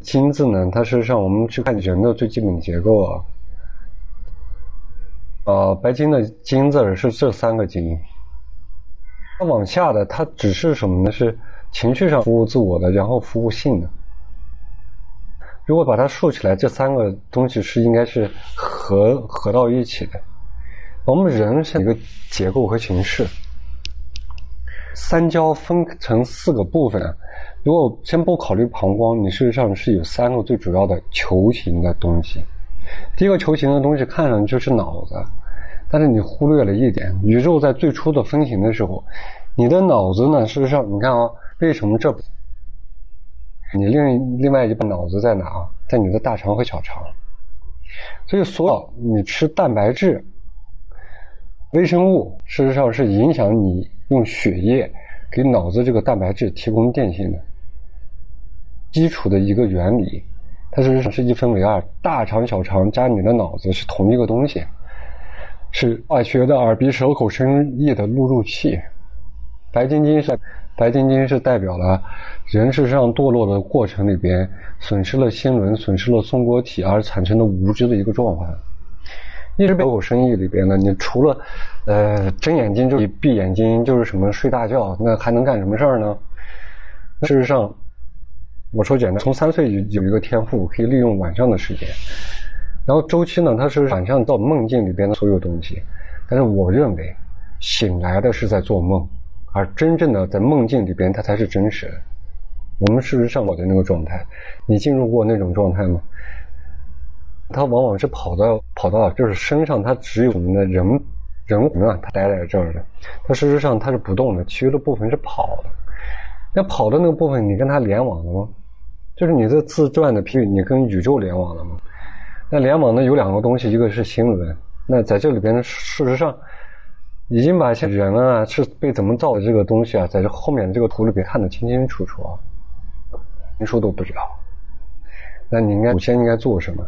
金字呢？它事实上我们去看人的最基本结构啊。呃，白金的金字是这三个金，它往下的它只是什么呢？是情绪上服务自我的，然后服务性的。如果把它竖起来，这三个东西是应该是合合到一起的。我们人是一个结构和形式，三焦分成四个部分。如果先不考虑膀胱，你事实上是有三个最主要的球形的东西。第一个球形的东西看上去是脑子，但是你忽略了一点：宇宙在最初的分形的时候，你的脑子呢？事实上，你看啊，为什么这？你另另外一半脑子在哪？在你的大肠和小肠。所以，所有你吃蛋白质、微生物，事实上是影响你用血液给脑子这个蛋白质提供电信的基础的一个原理。它事实上是一分为二，大肠、小肠加你的脑子是同一个东西，是化学的耳鼻舌口身意的录入器。白晶晶是白晶晶是代表了人事实上堕落的过程里边损失了心轮、损失了松果体而产生的无知的一个状况。一直口生意里边呢，你除了呃睁眼睛就闭眼睛就是什么睡大觉，那还能干什么事儿呢？事实上。我说简单，从三岁有一个天赋，可以利用晚上的时间。然后周期呢，它是晚上到梦境里边的所有东西。但是我认为，醒来的是在做梦，而真正的在梦境里边，它才是真实的。我们事实上我的那个状态，你进入过那种状态吗？它往往是跑到跑到就是身上，它只有我们的人人魂啊，它待在这儿的。它事实上它是不动的，其余的部分是跑的。那跑的那个部分，你跟它联网了吗？就是你这自转的频率，你跟宇宙联网了吗？那联网呢有两个东西，一个是心轮。那在这里边呢，事实上已经把人啊是被怎么造的这个东西啊，在这后面这个图里边看得清清楚楚啊。你说都不知道，那你应该首先应该做什么？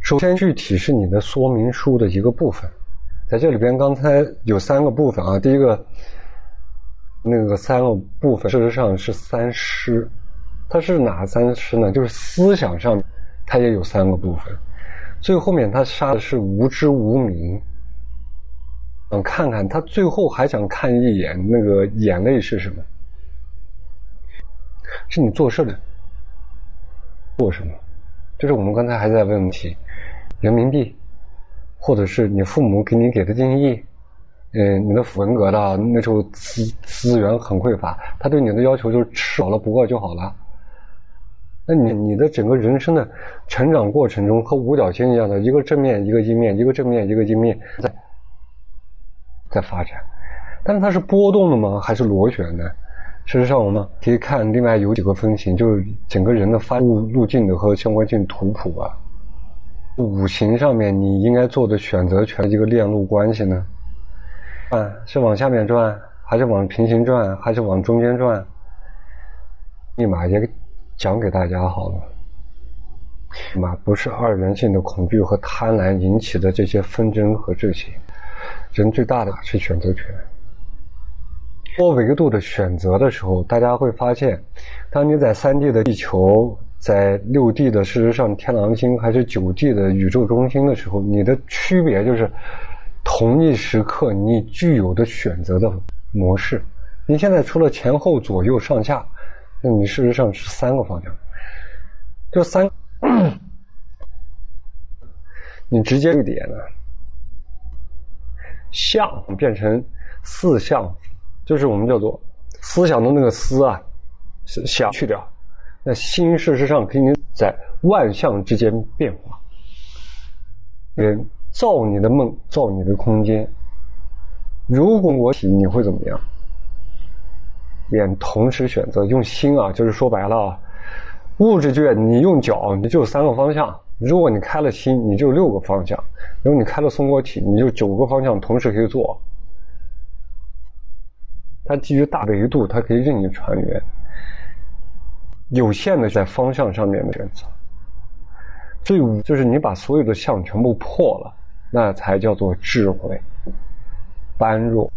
首先具体是你的说明书的一个部分，在这里边刚才有三个部分啊，第一个那个三个部分事实上是三师。它是哪三师呢？就是思想上，它也有三个部分。最后面他杀的是无知无明。想，看看他最后还想看一眼那个眼泪是什么？是你做事的做什么？就是我们刚才还在问问题：人民币，或者是你父母给你给的定义？嗯，你的文革的那时候资资源很匮乏，他对你的要求就是吃饱了不饿就好了。那你你的整个人生的成长过程中和五角星一样的一个正面一个阴面，一个正面一个阴面在在发展，但是它是波动的吗？还是螺旋的？事实上，我们可以看另外有几个分型，就是整个人的发路路径的和相关性图谱啊。五行上面你应该做的选择权一个链路关系呢？啊是往下面转，还是往平行转，还是往中间转？密码也。讲给大家好了，嘛不是二元性的恐惧和贪婪引起的这些纷争和这些，人最大的是选择权。多维度的选择的时候，大家会发现，当你在三 D 的地球，在六 D 的事实上天狼星还是九 D 的宇宙中心的时候，你的区别就是同一时刻你具有的选择的模式。你现在除了前后左右上下。那你事实上是三个方向，就三，你直接一点呢，相变成四象，就是我们叫做思想的那个思啊，想去掉，那心事实上可以在万象之间变化，人造你的梦，造你的空间，如果我提你会怎么样？便同时选择用心啊，就是说白了，物质界你用脚，你就三个方向，如果你开了心，你就六个方向；如果你开了松果体，你就九个方向同时可以做。它基于大维度，它可以任意穿越。有限的在方向上面的选择，最无就是你把所有的相全部破了，那才叫做智慧、般若。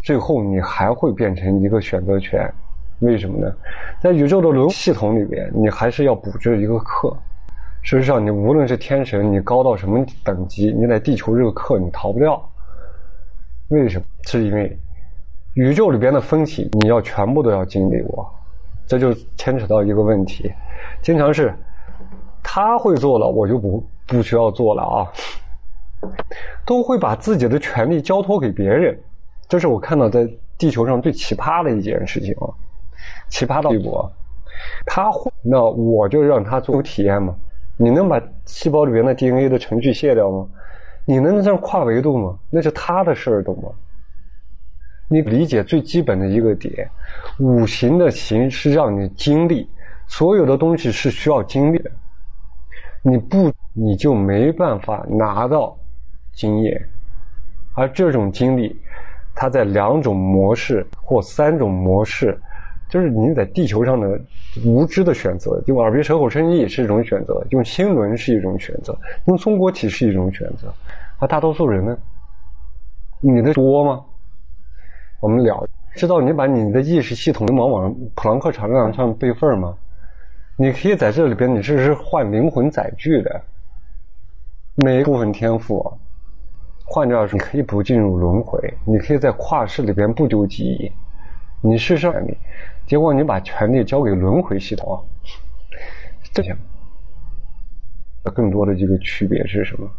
最后你还会变成一个选择权，为什么呢？在宇宙的轮系统里边，你还是要补这一个课。事实上，你无论是天神，你高到什么等级，你在地球这个课你逃不掉。为什么？是因为宇宙里边的分体，你要全部都要经历过。这就牵扯到一个问题，经常是他会做了，我就不不需要做了啊，都会把自己的权利交托给别人，这是我看到在地球上最奇葩的一件事情啊，奇葩到地步，他会，那我就让他做体验吗？你能把细胞里边的 DNA 的程序卸掉吗？你能这样跨维度吗？那是他的事儿，懂吗？你理解最基本的一个点，五行的行是让你经历，所有的东西是需要经历的，你不你就没办法拿到经验，而这种经历，它在两种模式或三种模式，就是你在地球上的无知的选择，用耳鼻舌口身意是一种选择，用心轮是一种选择，用松果体是一种选择，而大多数人呢，你的多吗？我们聊，知道你把你的意识系统往往普朗克长杠上备份吗？你可以在这里边，你这是换灵魂载具的，每一部分天赋。换掉，你可以不进入轮回，你可以在跨世里边不丢记忆。你是上权力，结果你把权力交给轮回系统，这样，更多的一个区别是什么？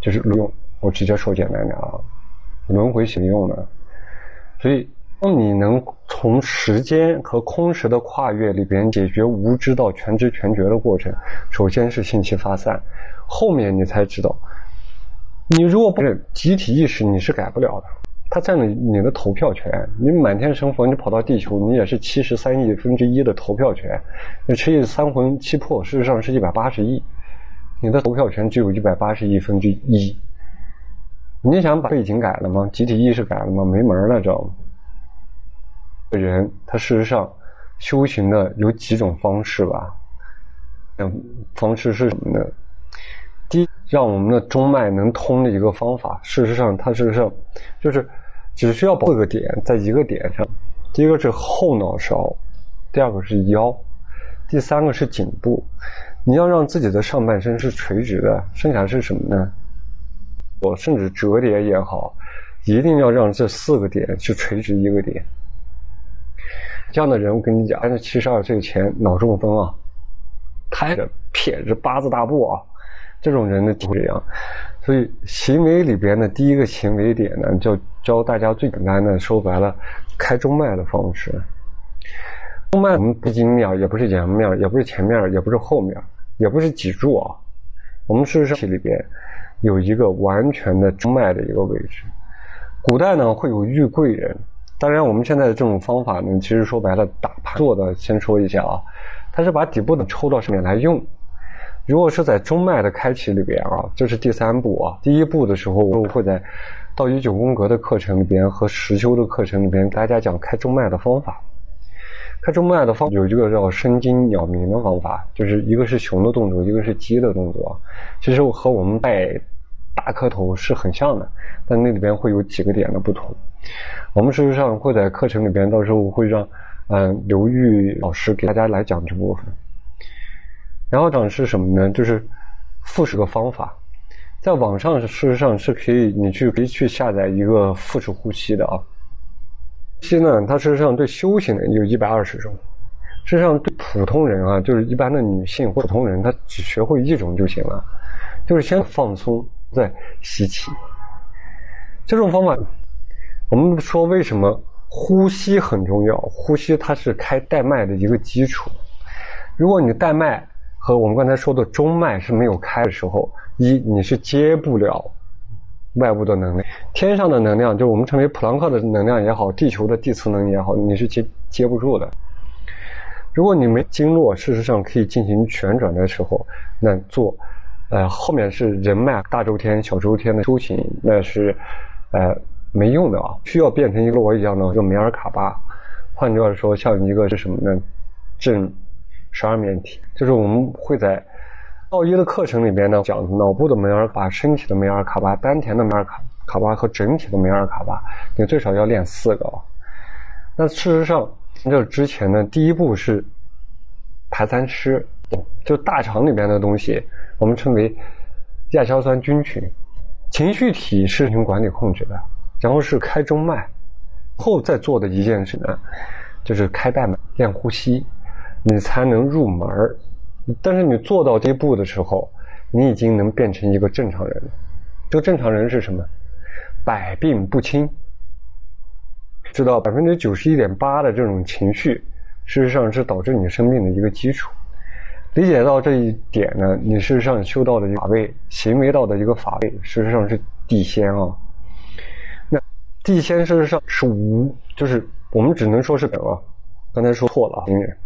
就是用我直接说简单点啊，轮回行用的。所以，当你能从时间和空时的跨越里边解决无知到全知全觉的过程，首先是信息发散，后面你才知道，你如果不认集体意识，你是改不了的。它占了你的投票权。你满天神佛，你跑到地球，你也是七十三亿分之一的投票权。你吃一三魂七魄，事实上是一百八十亿，你的投票权只有一百八十亿分之一。你想把背景改了吗？集体意识改了吗？没门了，知道吗？人他事实上修行的有几种方式吧？嗯，方式是什么呢？第一，让我们的中脉能通的一个方法。事实上，它事实上就是只需要四个点在一个点上。第一个是后脑勺，第二个是腰，第三个是颈部。你要让自己的上半身是垂直的，剩下是什么呢？我甚至折叠也好，一定要让这四个点去垂直一个点。这样的人，我跟你讲，在七十二岁前脑中风啊，抬着撇着八字大步啊，这种人呢就这样。所以行为里边的第一个行为点呢，就教大家最简单的，说白了，开中脉的方式。中脉我们不经面，也不是阳面，也不是前面，也不是后面，也不是脊柱啊。我们事实上里边。有一个完全的中脉的一个位置，古代呢会有玉贵人，当然我们现在的这种方法呢，其实说白了打盘做的，先说一下啊，它是把底部的抽到上面来用。如果是在中脉的开启里边啊，这是第三步啊，第一步的时候我会在道一九宫格的课程里边和实修的课程里边，大家讲开中脉的方法。开中脉的方有一个叫生津鸟鸣的方法，就是一个是熊的动作，一个是鸡的动作，其实和我们拜。大磕头是很像的，但那里边会有几个点的不同。我们事实上会在课程里边，到时候会让嗯刘玉老师给大家来讲这部分。然后讲是什么呢？就是复式个方法，在网上事实上是可以，你去可以去下载一个复式呼吸的啊。呼吸呢，它事实上对修行的有一百二十种，事实上对普通人啊，就是一般的女性或普通人，她只学会一种就行了，就是先放松。再吸气，这种方法，我们说为什么呼吸很重要？呼吸它是开带脉的一个基础。如果你带脉和我们刚才说的中脉是没有开的时候，一你是接不了外部的能量，天上的能量，就我们称为普朗克的能量也好，地球的地磁能也好，你是接接不住的。如果你没经络，事实上可以进行旋转的时候，那做，呃，后面是人脉大周天、小周天的修行，那是，呃，没用的啊，需要变成一个我一样的一个梅尔卡巴。换句话说，像一个是什么呢？正十二面体，就是我们会在奥一的课程里边呢讲脑部的梅尔卡巴、身体的梅尔卡巴、丹田的梅尔卡卡巴和整体的梅尔卡巴，你最少要练四个啊。那事实上，这之前呢，第一步是排三湿，就大肠里边的东西，我们称为亚硝酸菌群。情绪体是进行管理控制的，然后是开中脉，后再做的一件事呢，就是开带脉练呼吸，你才能入门但是你做到这一步的时候，你已经能变成一个正常人了。这个正常人是什么？百病不侵。知道百分之九十一点八的这种情绪，事实上是导致你生病的一个基础。理解到这一点呢，你事实上修到的法位，行为到的一个法位，事实上是地仙啊。那地仙事实上是无，就是我们只能说是等啊。刚才说错了啊，平人。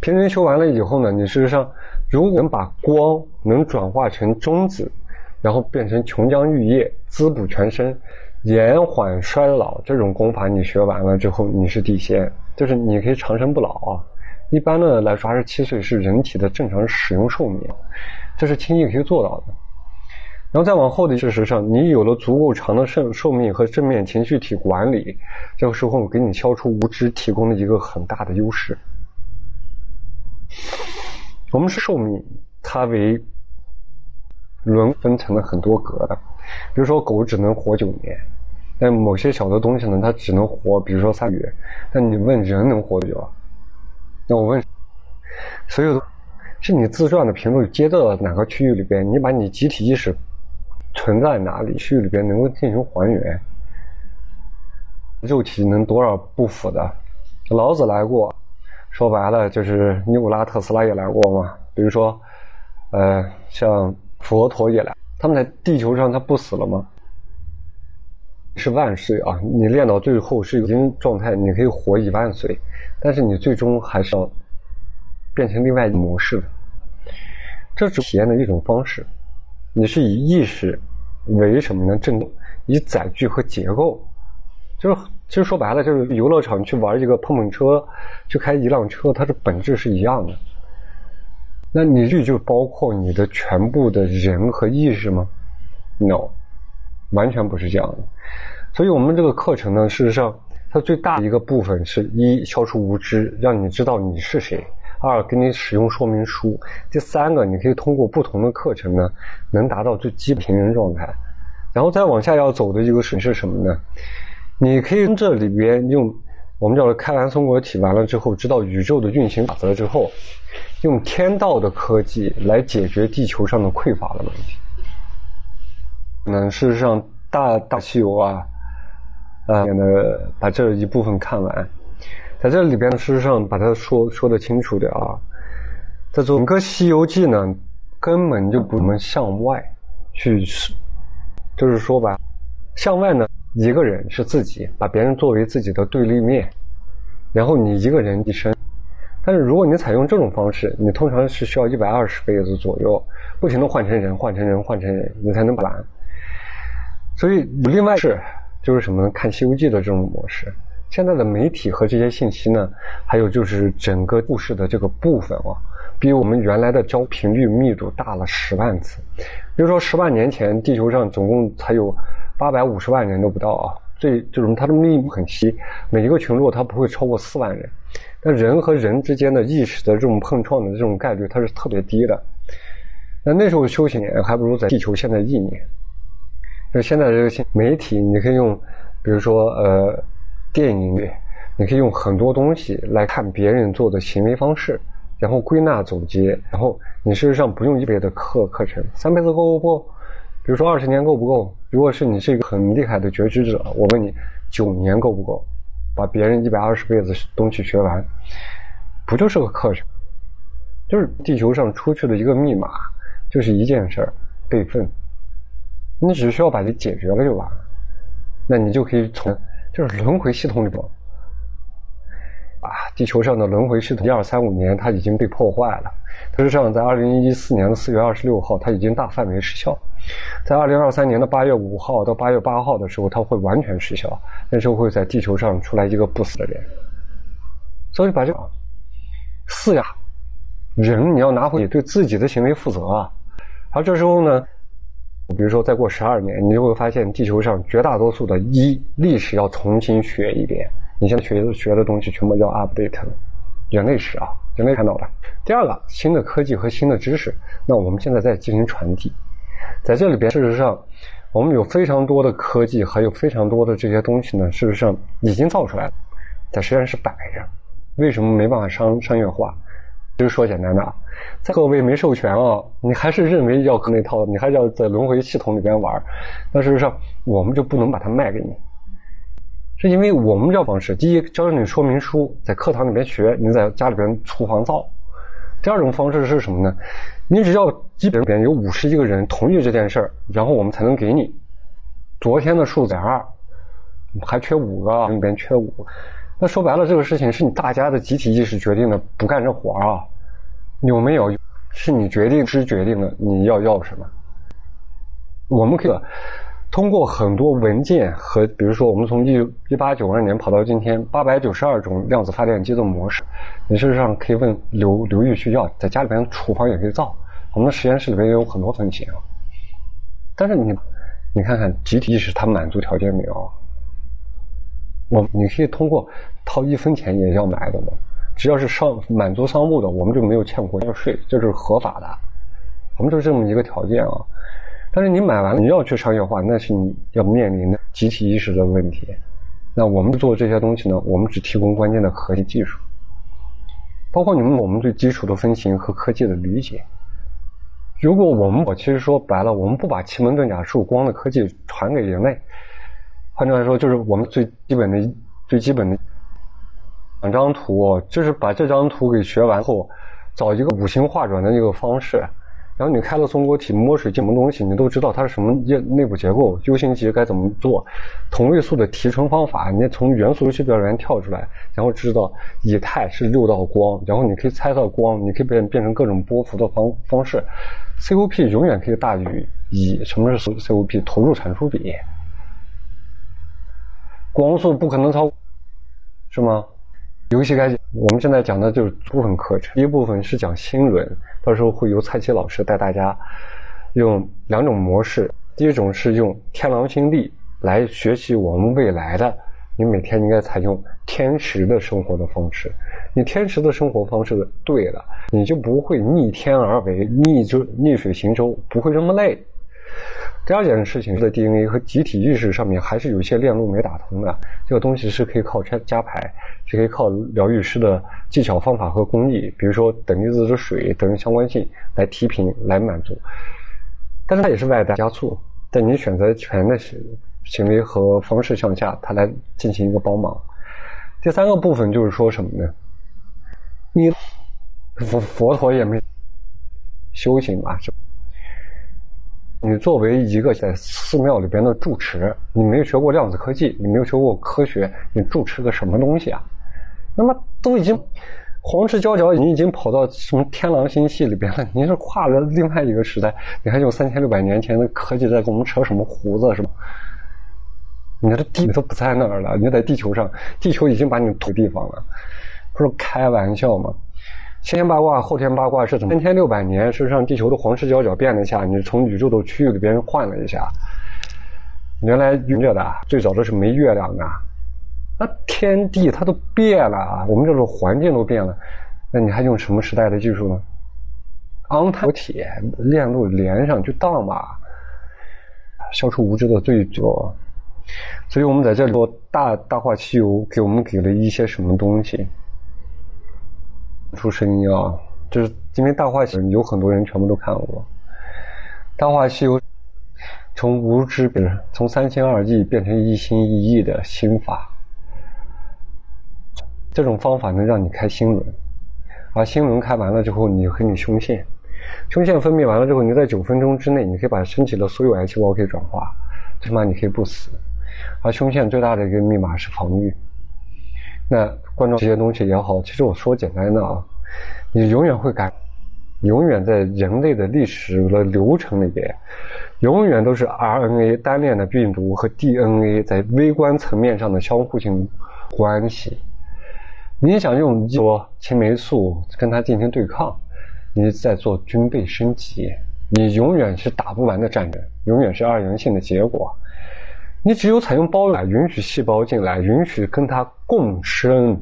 平人修完了以后呢，你事实上如果能把光能转化成中子，然后变成琼浆玉液，滋补全身。延缓衰老这种功法，你学完了之后，你是地仙，就是你可以长生不老啊。一般的来说，二十七岁是人体的正常使用寿命，这是轻易可以做到的。然后再往后的，事实上，你有了足够长的寿寿命和正面情绪体管理，这个时候给你消除无知提供了一个很大的优势。我们是寿命，它为轮分成了很多格的，比如说狗只能活九年。但某些小的东西呢，它只能活，比如说三个月。那你问人能活多久？那我问，所有的是你自转的频率接到哪个区域里边？你把你集体意识存在哪里区域里边能够进行还原？肉体能多少不腐的？老子来过，说白了就是尼古拉特斯拉也来过嘛。比如说，呃，像佛陀也来，他们在地球上他不死了吗？是万岁啊！你练到最后是已经状态，你可以活一万岁，但是你最终还是要变成另外一种模式的。这是体验的一种方式。你是以意识为什么呢？振动，以载具和结构，就是其实说白了，就是游乐场去玩一个碰碰车，去开一辆车，它的本质是一样的。那你这就包括你的全部的人和意识吗？No。完全不是这样的，所以我们这个课程呢，事实上它最大的一个部分是一消除无知，让你知道你是谁；二给你使用说明书；第三个，你可以通过不同的课程呢，能达到最基本平衡状态。然后再往下要走的一个水是什么呢？你可以从这里边用我们叫做开完松果体完了之后，知道宇宙的运行法则之后，用天道的科技来解决地球上的匮乏的问题。那事实上，大大西游啊，呃，把这一部分看完，在这里边呢，事实上把它说说的清楚点啊，在整个《西游记》呢，根本就不能向外去，就是说吧，向外呢，一个人是自己，把别人作为自己的对立面，然后你一个人一生，但是如果你采用这种方式，你通常是需要一百二十辈子左右，不停的换成人，换成人，换成人，你才能把。所以，另外是就是什么呢？看《西游记》的这种模式。现在的媒体和这些信息呢，还有就是整个故事的这个部分啊，比我们原来的焦频率密度大了十万次。比如说，十万年前地球上总共才有八百五十万人都不到啊，最就是它的密度很稀，每一个群落它不会超过四万人。那人和人之间的意识的这种碰撞的这种概率，它是特别低的。那那时候修行还不如在地球现在一年。就现在这个新媒体，你可以用，比如说呃，电影，你可以用很多东西来看别人做的行为方式，然后归纳总结，然后你事实上不用一辈的课课程，三辈子够不够？比如说二十年够不够？如果是你是一个很厉害的觉知者，我问你，九年够不够？把别人一百二十辈子东西学完，不就是个课程？就是地球上出去的一个密码，就是一件事儿，备份。你只需要把它解决了就完了，那你就可以从就是轮回系统里边啊地球上的轮回系统一二三五年它已经被破坏了。事实上，在二零一四年的四月二十六号，它已经大范围失效。在二零二三年的八月五号到八月八号的时候，它会完全失效。那时候会在地球上出来一个不死的人。所以把这四呀，人你要拿回去对自己的行为负责啊。而这时候呢，比如说再过十二年，你就会发现地球上绝大多数的一历史要重新学一遍。你现在学学的东西全部要 update 了，人类史啊，人类看到的。第二个，新的科技和新的知识，那我们现在在进行传递。在这里边，事实上，我们有非常多的科技，还有非常多的这些东西呢。事实上，已经造出来了，在实验室摆着。为什么没办法商商业化？就是说简单的，在各位没授权啊，你还是认为要那套，你还要在轮回系统里边玩。那事实上，我们就不能把它卖给你，是因为我们这方式：第一，教你说明书，在课堂里边学，你在家里边厨房造；第二种方式是什么呢？你只要基本边有五十一个人同意这件事儿，然后我们才能给你。昨天的数字二，还缺五个，里边缺五。那说白了，这个事情是你大家的集体意识决定的，不干这活啊？有没有？是你决定之决定的，你要要什么？我们可以通过很多文件和，比如说我们从一一八九二年跑到今天，八百九十二种量子发电机的模式。你事实上可以问刘刘玉去要，在家里边厨房也可以造，我们的实验室里边也有很多分型。但是你，你看看集体意识它满足条件没有？我你可以通过掏一分钱也要买的嘛，只要是商满足商务的，我们就没有欠国家税，这是合法的。我们就是这么一个条件啊。但是你买完了你要去商业化，那是你要面临的集体意识的问题。那我们做这些东西呢，我们只提供关键的核心技术。包括你们，我们对基础的分型和科技的理解。如果我们我其实说白了，我们不把奇门遁甲术光的科技传给人类，换句话说，就是我们最基本的、最基本的两张图，就是把这张图给学完后，找一个五行化转的一个方式。然后你开了松果体摸水什么东西，你都知道它是什么内内部结构，U 型级该怎么做，同位素的提纯方法，你从元素周期表里面跳出来，然后知道以太是六道光，然后你可以猜测光，你可以变变成各种波幅的方方式，COP 永远可以大于一。什么是 COP？投入产出比，光速不可能超，是吗？游戏该我们现在讲的就是部分课程，一部分是讲星轮。到时候会由蔡奇老师带大家用两种模式，第一种是用天狼星历来学习我们未来的，你每天应该采用天时的生活的方式。你天时的生活方式对了，你就不会逆天而为，逆周逆水行舟，不会这么累。第二件事情，在 DNA 和集体意识上面还是有一些链路没打通的。这个东西是可以靠加加牌，是可以靠疗愈师的技巧方法和工艺，比如说等离子的水等相关性来提频来满足。但是它也是外在加速，在你选择权的行行为和方式向下，它来进行一个帮忙。第三个部分就是说什么呢？你佛佛陀也没修行嘛？你作为一个在寺庙里边的住持，你没有学过量子科技，你没有学过科学，你住持个什么东西啊？那么都已经黄池佼佼，你已经跑到什么天狼星系里边了？你是跨了另外一个时代，你还用三千六百年前的科技在给我们扯什么胡子是吧？你的地都不在那儿了，你在地球上，地球已经把你推地方了，不是开玩笑吗？先天八卦，后天八卦是怎么？三千六百年，事实上地球的黄石角角变了一下，你从宇宙的区域里边换了一下。原来云着的，最早的是没月亮的，那天地它都变了，我们这种环境都变了，那你还用什么时代的技术呢？昂泰铁链路连上就当吧，消除无知的罪作。所以我们在这里说大大话西游给我们给了一些什么东西？出声音啊！就是因为《大话西游》，有很多人全部都看过。《大话西游》从无知变从三心二意变成一心一意的心法，这种方法能让你开心轮，而心轮开完了之后，你和你胸腺，胸腺分泌完了之后，你在九分钟之内，你可以把身体的所有癌细胞给转化，最起码你可以不死。而胸腺最大的一个密码是防御。那关注这些东西也好，其实我说简单的啊，你永远会改，永远在人类的历史的流程里边，永远都是 RNA 单链的病毒和 DNA 在微观层面上的相互性关系。你想用说青霉素跟它进行对抗，你在做军备升级，你永远是打不完的战争，永远是二元性的结果。你只有采用包来，允许细胞进来，允许跟它共生。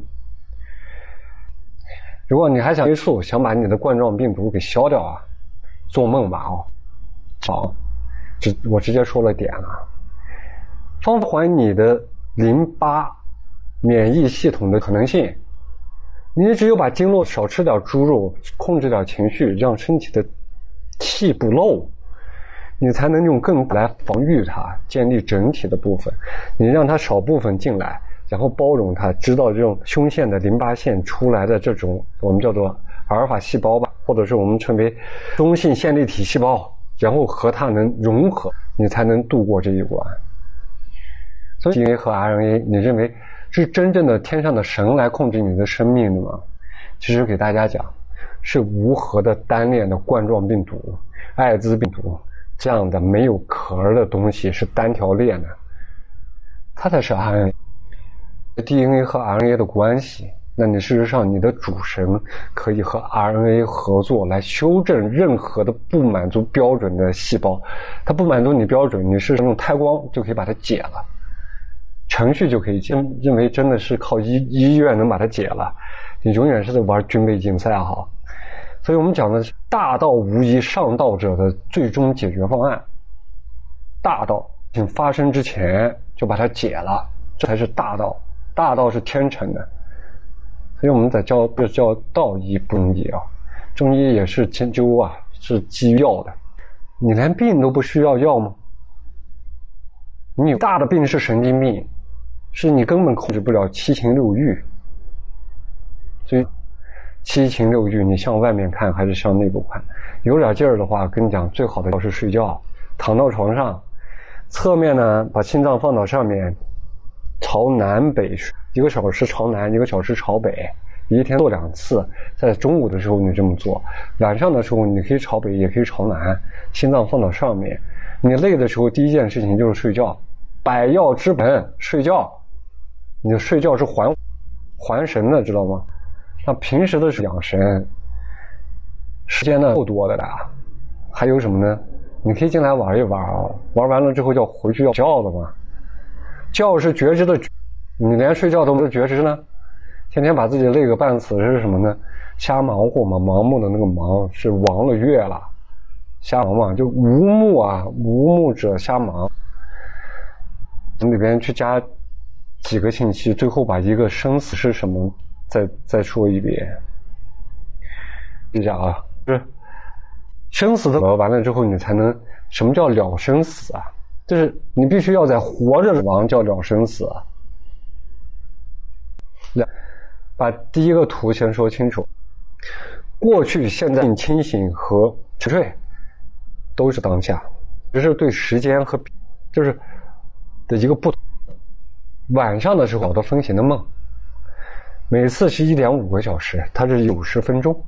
如果你还想激素，想把你的冠状病毒给消掉啊，做梦吧哦！好，直我直接说了点了，放缓你的淋巴免疫系统的可能性。你只有把经络少吃点猪肉，控制点情绪，让身体的气不漏。你才能用更来防御它，建立整体的部分。你让它少部分进来，然后包容它，知道这种胸腺的淋巴腺出来的这种我们叫做阿尔法细胞吧，或者是我们称为中性线粒体细胞，然后和它能融合，你才能度过这一关。所以 DNA 和 RNA，你认为是真正的天上的神来控制你的生命的吗？其实给大家讲，是无核的单链的冠状病毒、艾滋病毒。这样的没有壳的东西是单条链的，它才是 RNA、DNA 和 RNA 的关系。那你事实上你的主神可以和 RNA 合作来修正任何的不满足标准的细胞，它不满足你标准，你是用太光就可以把它解了，程序就可以解。认为真的是靠医医院能把它解了，你永远是在玩军备竞赛哈。所以我们讲的是大道无疑，上道者的最终解决方案。大道请发生之前就把它解了，这才是大道。大道是天成的，所以我们在教就叫道医不中医啊，中医也是针灸啊，是基药的。你连病都不需要药吗？你大的病是神经病，是你根本控制不了七情六欲，七情六欲，你向外面看还是向内部看？有点劲儿的话，跟你讲，最好的是睡觉，躺到床上，侧面呢把心脏放到上面，朝南北睡，一个小时朝南，一个小时朝北，一天做两次。在中午的时候你这么做，晚上的时候你可以朝北，也可以朝南，心脏放到上面。你累的时候，第一件事情就是睡觉，百药之本，睡觉。你的睡觉是还还神的，知道吗？那平时的养神，时间呢够多的啦。还有什么呢？你可以进来玩一玩啊，玩完了之后要回去要觉的嘛。觉是觉知的，你连睡觉都没有觉知呢，天天把自己累个半死是什么呢？瞎忙活嘛，盲目的那个忙是亡了月了，瞎忙嘛，就无目啊，无目者瞎忙。从里边去加几个信息，最后把一个生死是什么？再再说一遍，你讲啊，是生死的完了之后，你才能什么叫了生死啊？就是你必须要在活着亡叫了生死。两，把第一个图先说清楚，过去、现在、清醒和沉睡都是当下，只是对时间和就是的一个不同。晚上的时候，好多风行的梦。每次是一点五个小时，它是九十分钟。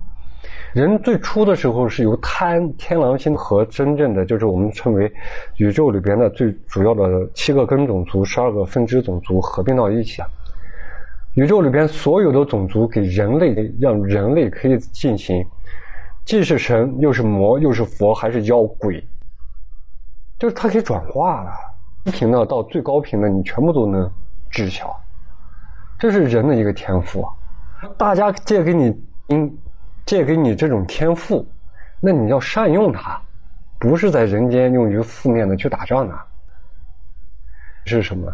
人最初的时候是由贪天狼星和真正的就是我们称为宇宙里边的最主要的七个根种族、十二个分支种族合并到一起啊。宇宙里边所有的种族给人类让人类可以进行，既是神又是魔又是佛还是妖鬼，就是它可以转化了。低频的到最高频的，你全部都能知晓。这是人的一个天赋，大家借给你，嗯，借给你这种天赋，那你要善用它，不是在人间用于负面的去打仗的。是什么？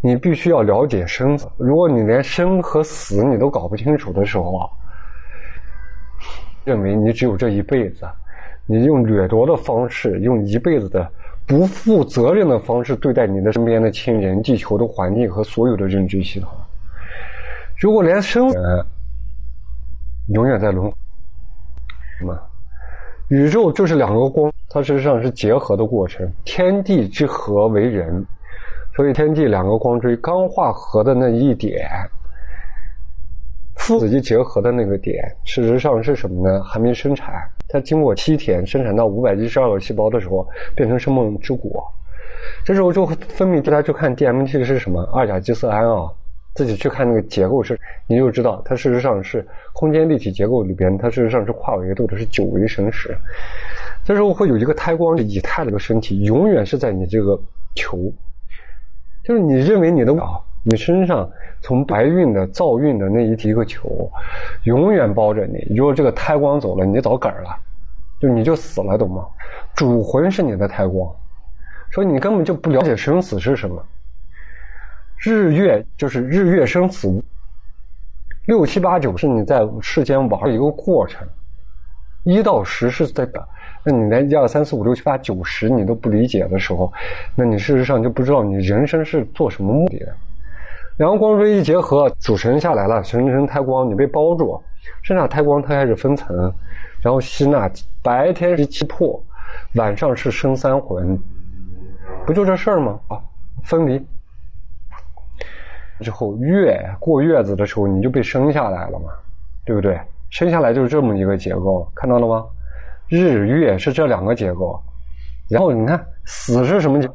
你必须要了解生死。如果你连生和死你都搞不清楚的时候啊，认为你只有这一辈子，你用掠夺的方式，用一辈子的不负责任的方式对待你的身边的亲人、地球的环境和所有的认知系统。如果连生人永远在轮什么？宇宙就是两个光，它实际上是结合的过程。天地之合为人，所以天地两个光锥刚化合的那一点，父子一结合的那个点，事实上是什么呢？还没生产，它经过七天生产到五百一十二个细胞的时候，变成生命之果。这时候就分泌，大家去看 DMT 是什么？二甲基色胺啊，自己去看那个结构是，你就知道它事实上是空间立体结构里边，它事实上是跨维度的，是九维生时。这时候会有一个胎光以太的个身体，永远是在你这个球，就是你认为你的啊。你身上从白运的造运的那一提个球，永远包着你。如果这个胎光走了，你早梗了，就你就死了，懂吗？主魂是你的胎光，所以你根本就不了解生死是什么。日月就是日月生死，六七八九是你在世间玩的一个过程，一到十是在的。那你连一二三四五六七八九十你都不理解的时候，那你事实上就不知道你人生是做什么目的的。两个光锥一结合，主神下来了，形成胎光，你被包住，剩下胎光它开始分层，然后吸纳。白天是七魄，晚上是生三魂，不就这事儿吗？啊，分离之后月过月子的时候，你就被生下来了嘛，对不对？生下来就是这么一个结构，看到了吗？日月是这两个结构，然后你看死是什么结？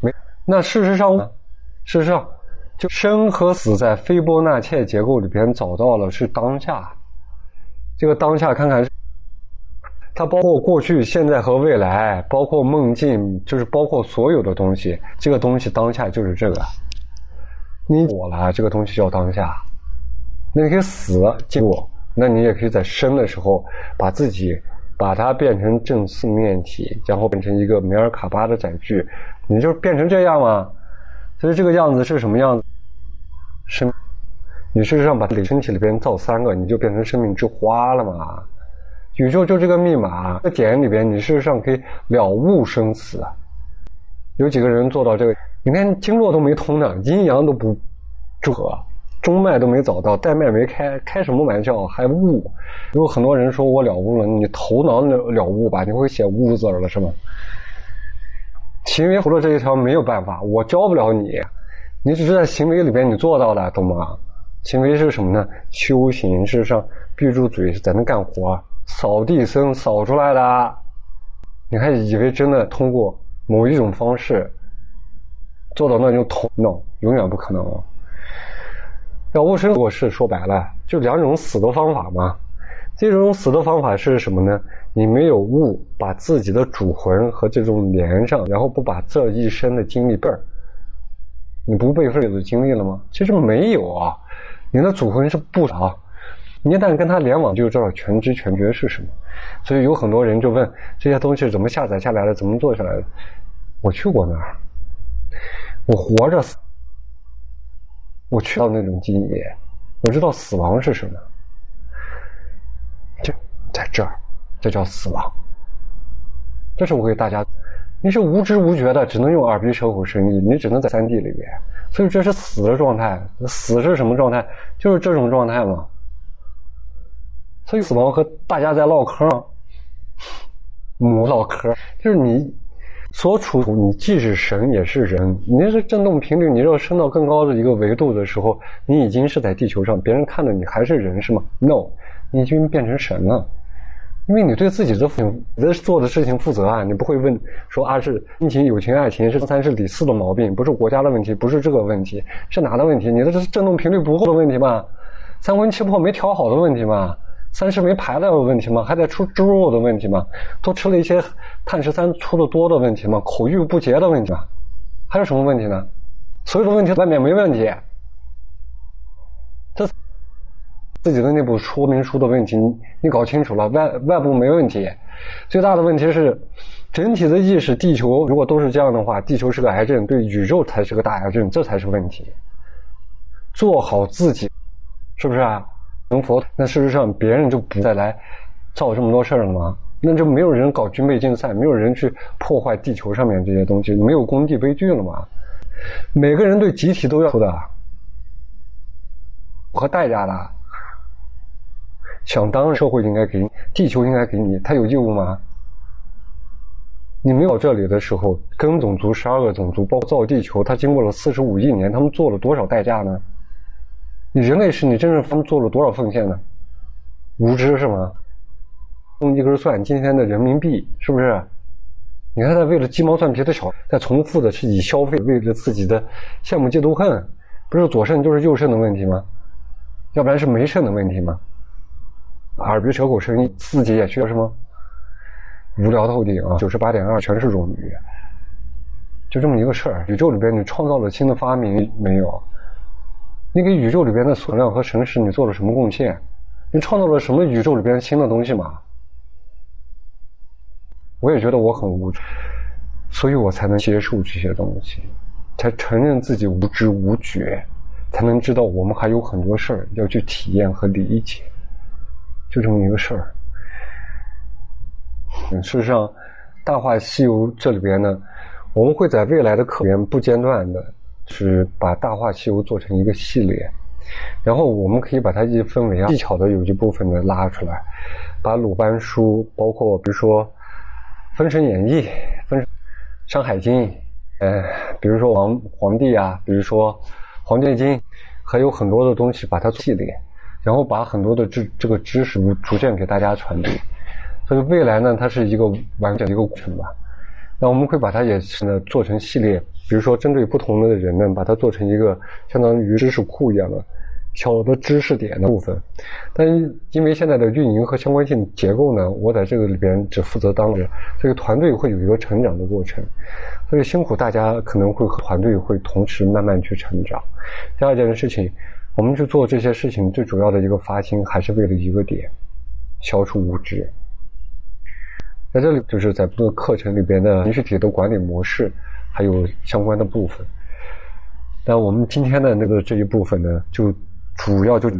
没，那事实上，事实上。就生和死在斐波那契结构里边找到了是当下，这个当下看看，它包括过去、现在和未来，包括梦境，就是包括所有的东西。这个东西当下就是这个，你我了，这个东西叫当下。那你可以死进入，那你也可以在生的时候把自己把它变成正四面体，然后变成一个梅尔卡巴的载具，你就变成这样吗？所以这个样子是什么样子？生，你事实上把你身体里边造三个，你就变成生命之花了嘛？宇宙就这个密码，在点里边，你事实上可以了悟生死。有几个人做到这个？你看经络都没通呢，阴阳都不注合，中脉都没找到，带脉没开，开什么玩笑？还悟？有很多人说我了悟了，你头脑了了悟吧？你会写悟字了是吗？行为除了这一条没有办法，我教不了你。你只是在行为里边你做到了，懂吗？行为是什么呢？修行是上闭住嘴在那干活，扫地僧扫出来的。你还以为真的通过某一种方式做到那种头脑，永远不可能。要悟生我是说白了，就两种死的方法嘛。这种死的方法是什么呢？你没有悟，把自己的主魂和这种连上，然后不把这一生的经历背儿。你不背废子经历了吗？其实没有啊，你的主魂是不少，你一旦跟他联网，就知道全知全觉是什么。所以有很多人就问这些东西怎么下载下来的，怎么做下来的？我去过那儿，我活着，我去到那种境界，我知道死亡是什么，就在这儿，这叫死亡。这是我给大家。你是无知无觉的，只能用耳鼻舌口身意，你只能在三 D 里边，所以这是死的状态。死是什么状态？就是这种状态嘛。所以死亡和大家在唠嗑，母唠嗑，就是你所处，你既是神也是人。你那是振动频率，你要升到更高的一个维度的时候，你已经是在地球上，别人看着你还是人是吗？No，你已经变成神了。因为你对自己的你的做的事情负责啊，你不会问说啊是亲情、友情、爱情是三是李四的毛病，不是国家的问题，不是这个问题，是哪的问题？你的这是振动频率不够的问题吗？三魂七魄没调好的问题吗？三是没排的问题吗？还在出猪肉的问题吗？多吃了一些碳十三出的多的问题吗？口欲不洁的问题吗？还有什么问题呢？所有的问题外面没问题。这自己的内部说明书的问题，你搞清楚了，外外部没问题。最大的问题是，整体的意识，地球如果都是这样的话，地球是个癌症，对宇宙才是个大癌症，这才是问题。做好自己，是不是啊？成佛，那事实上别人就不再来造这么多事儿了吗？那就没有人搞军备竞赛，没有人去破坏地球上面这些东西，没有工地悲剧了吗？每个人对集体都要的，和代价的。想当，社会应该给你，地球应该给你，他有义务吗？你没有这里的时候，根种族十二个种族，包括造地球，他经过了四十五亿年，他们做了多少代价呢？你人类是你真正他们做了多少奉献呢？无知是吗？用一根蒜，今天的人民币是不是？你看他为了鸡毛蒜皮的小，在重复的是以消费为了自己的羡慕嫉妒恨，不是左肾就是右肾的问题吗？要不然是没肾的问题吗？耳鼻舌口声音自己也需要什么？无聊透顶啊！九十八点二全是冗余，就这么一个事儿。宇宙里边你创造了新的发明没有？你给宇宙里边的存量和神识你做了什么贡献？你创造了什么宇宙里边新的东西吗？我也觉得我很无知，所以我才能接受这些东西，才承认自己无知无觉，才能知道我们还有很多事儿要去体验和理解，就这么一个事儿。事实上，《大话西游》这里边呢，我们会在未来的课里不间断的，是把《大话西游》做成一个系列，然后我们可以把它一分为技巧的有一部分的拉出来，把鲁班书，包括比如说《封神演义》、《封山海经》，呃，比如说王皇帝啊，比如说《黄帝经》，还有很多的东西把它系列，然后把很多的这这个知识逐渐给大家传递。所以未来呢，它是一个完整的一个过程吧。那我们会把它也是呢做成系列，比如说针对不同的人呢，把它做成一个相当于知识库一样的小的知识点的部分。但因为现在的运营和相关性结构呢，我在这个里边只负责当着，这个团队会有一个成长的过程。所以辛苦大家可能会和团队会同时慢慢去成长。第二件事情，我们去做这些事情最主要的一个发心，还是为了一个点：消除无知。在这里，就是在这个课程里边的情绪体的管理模式，还有相关的部分。但我们今天的那个这一部分呢，就主要就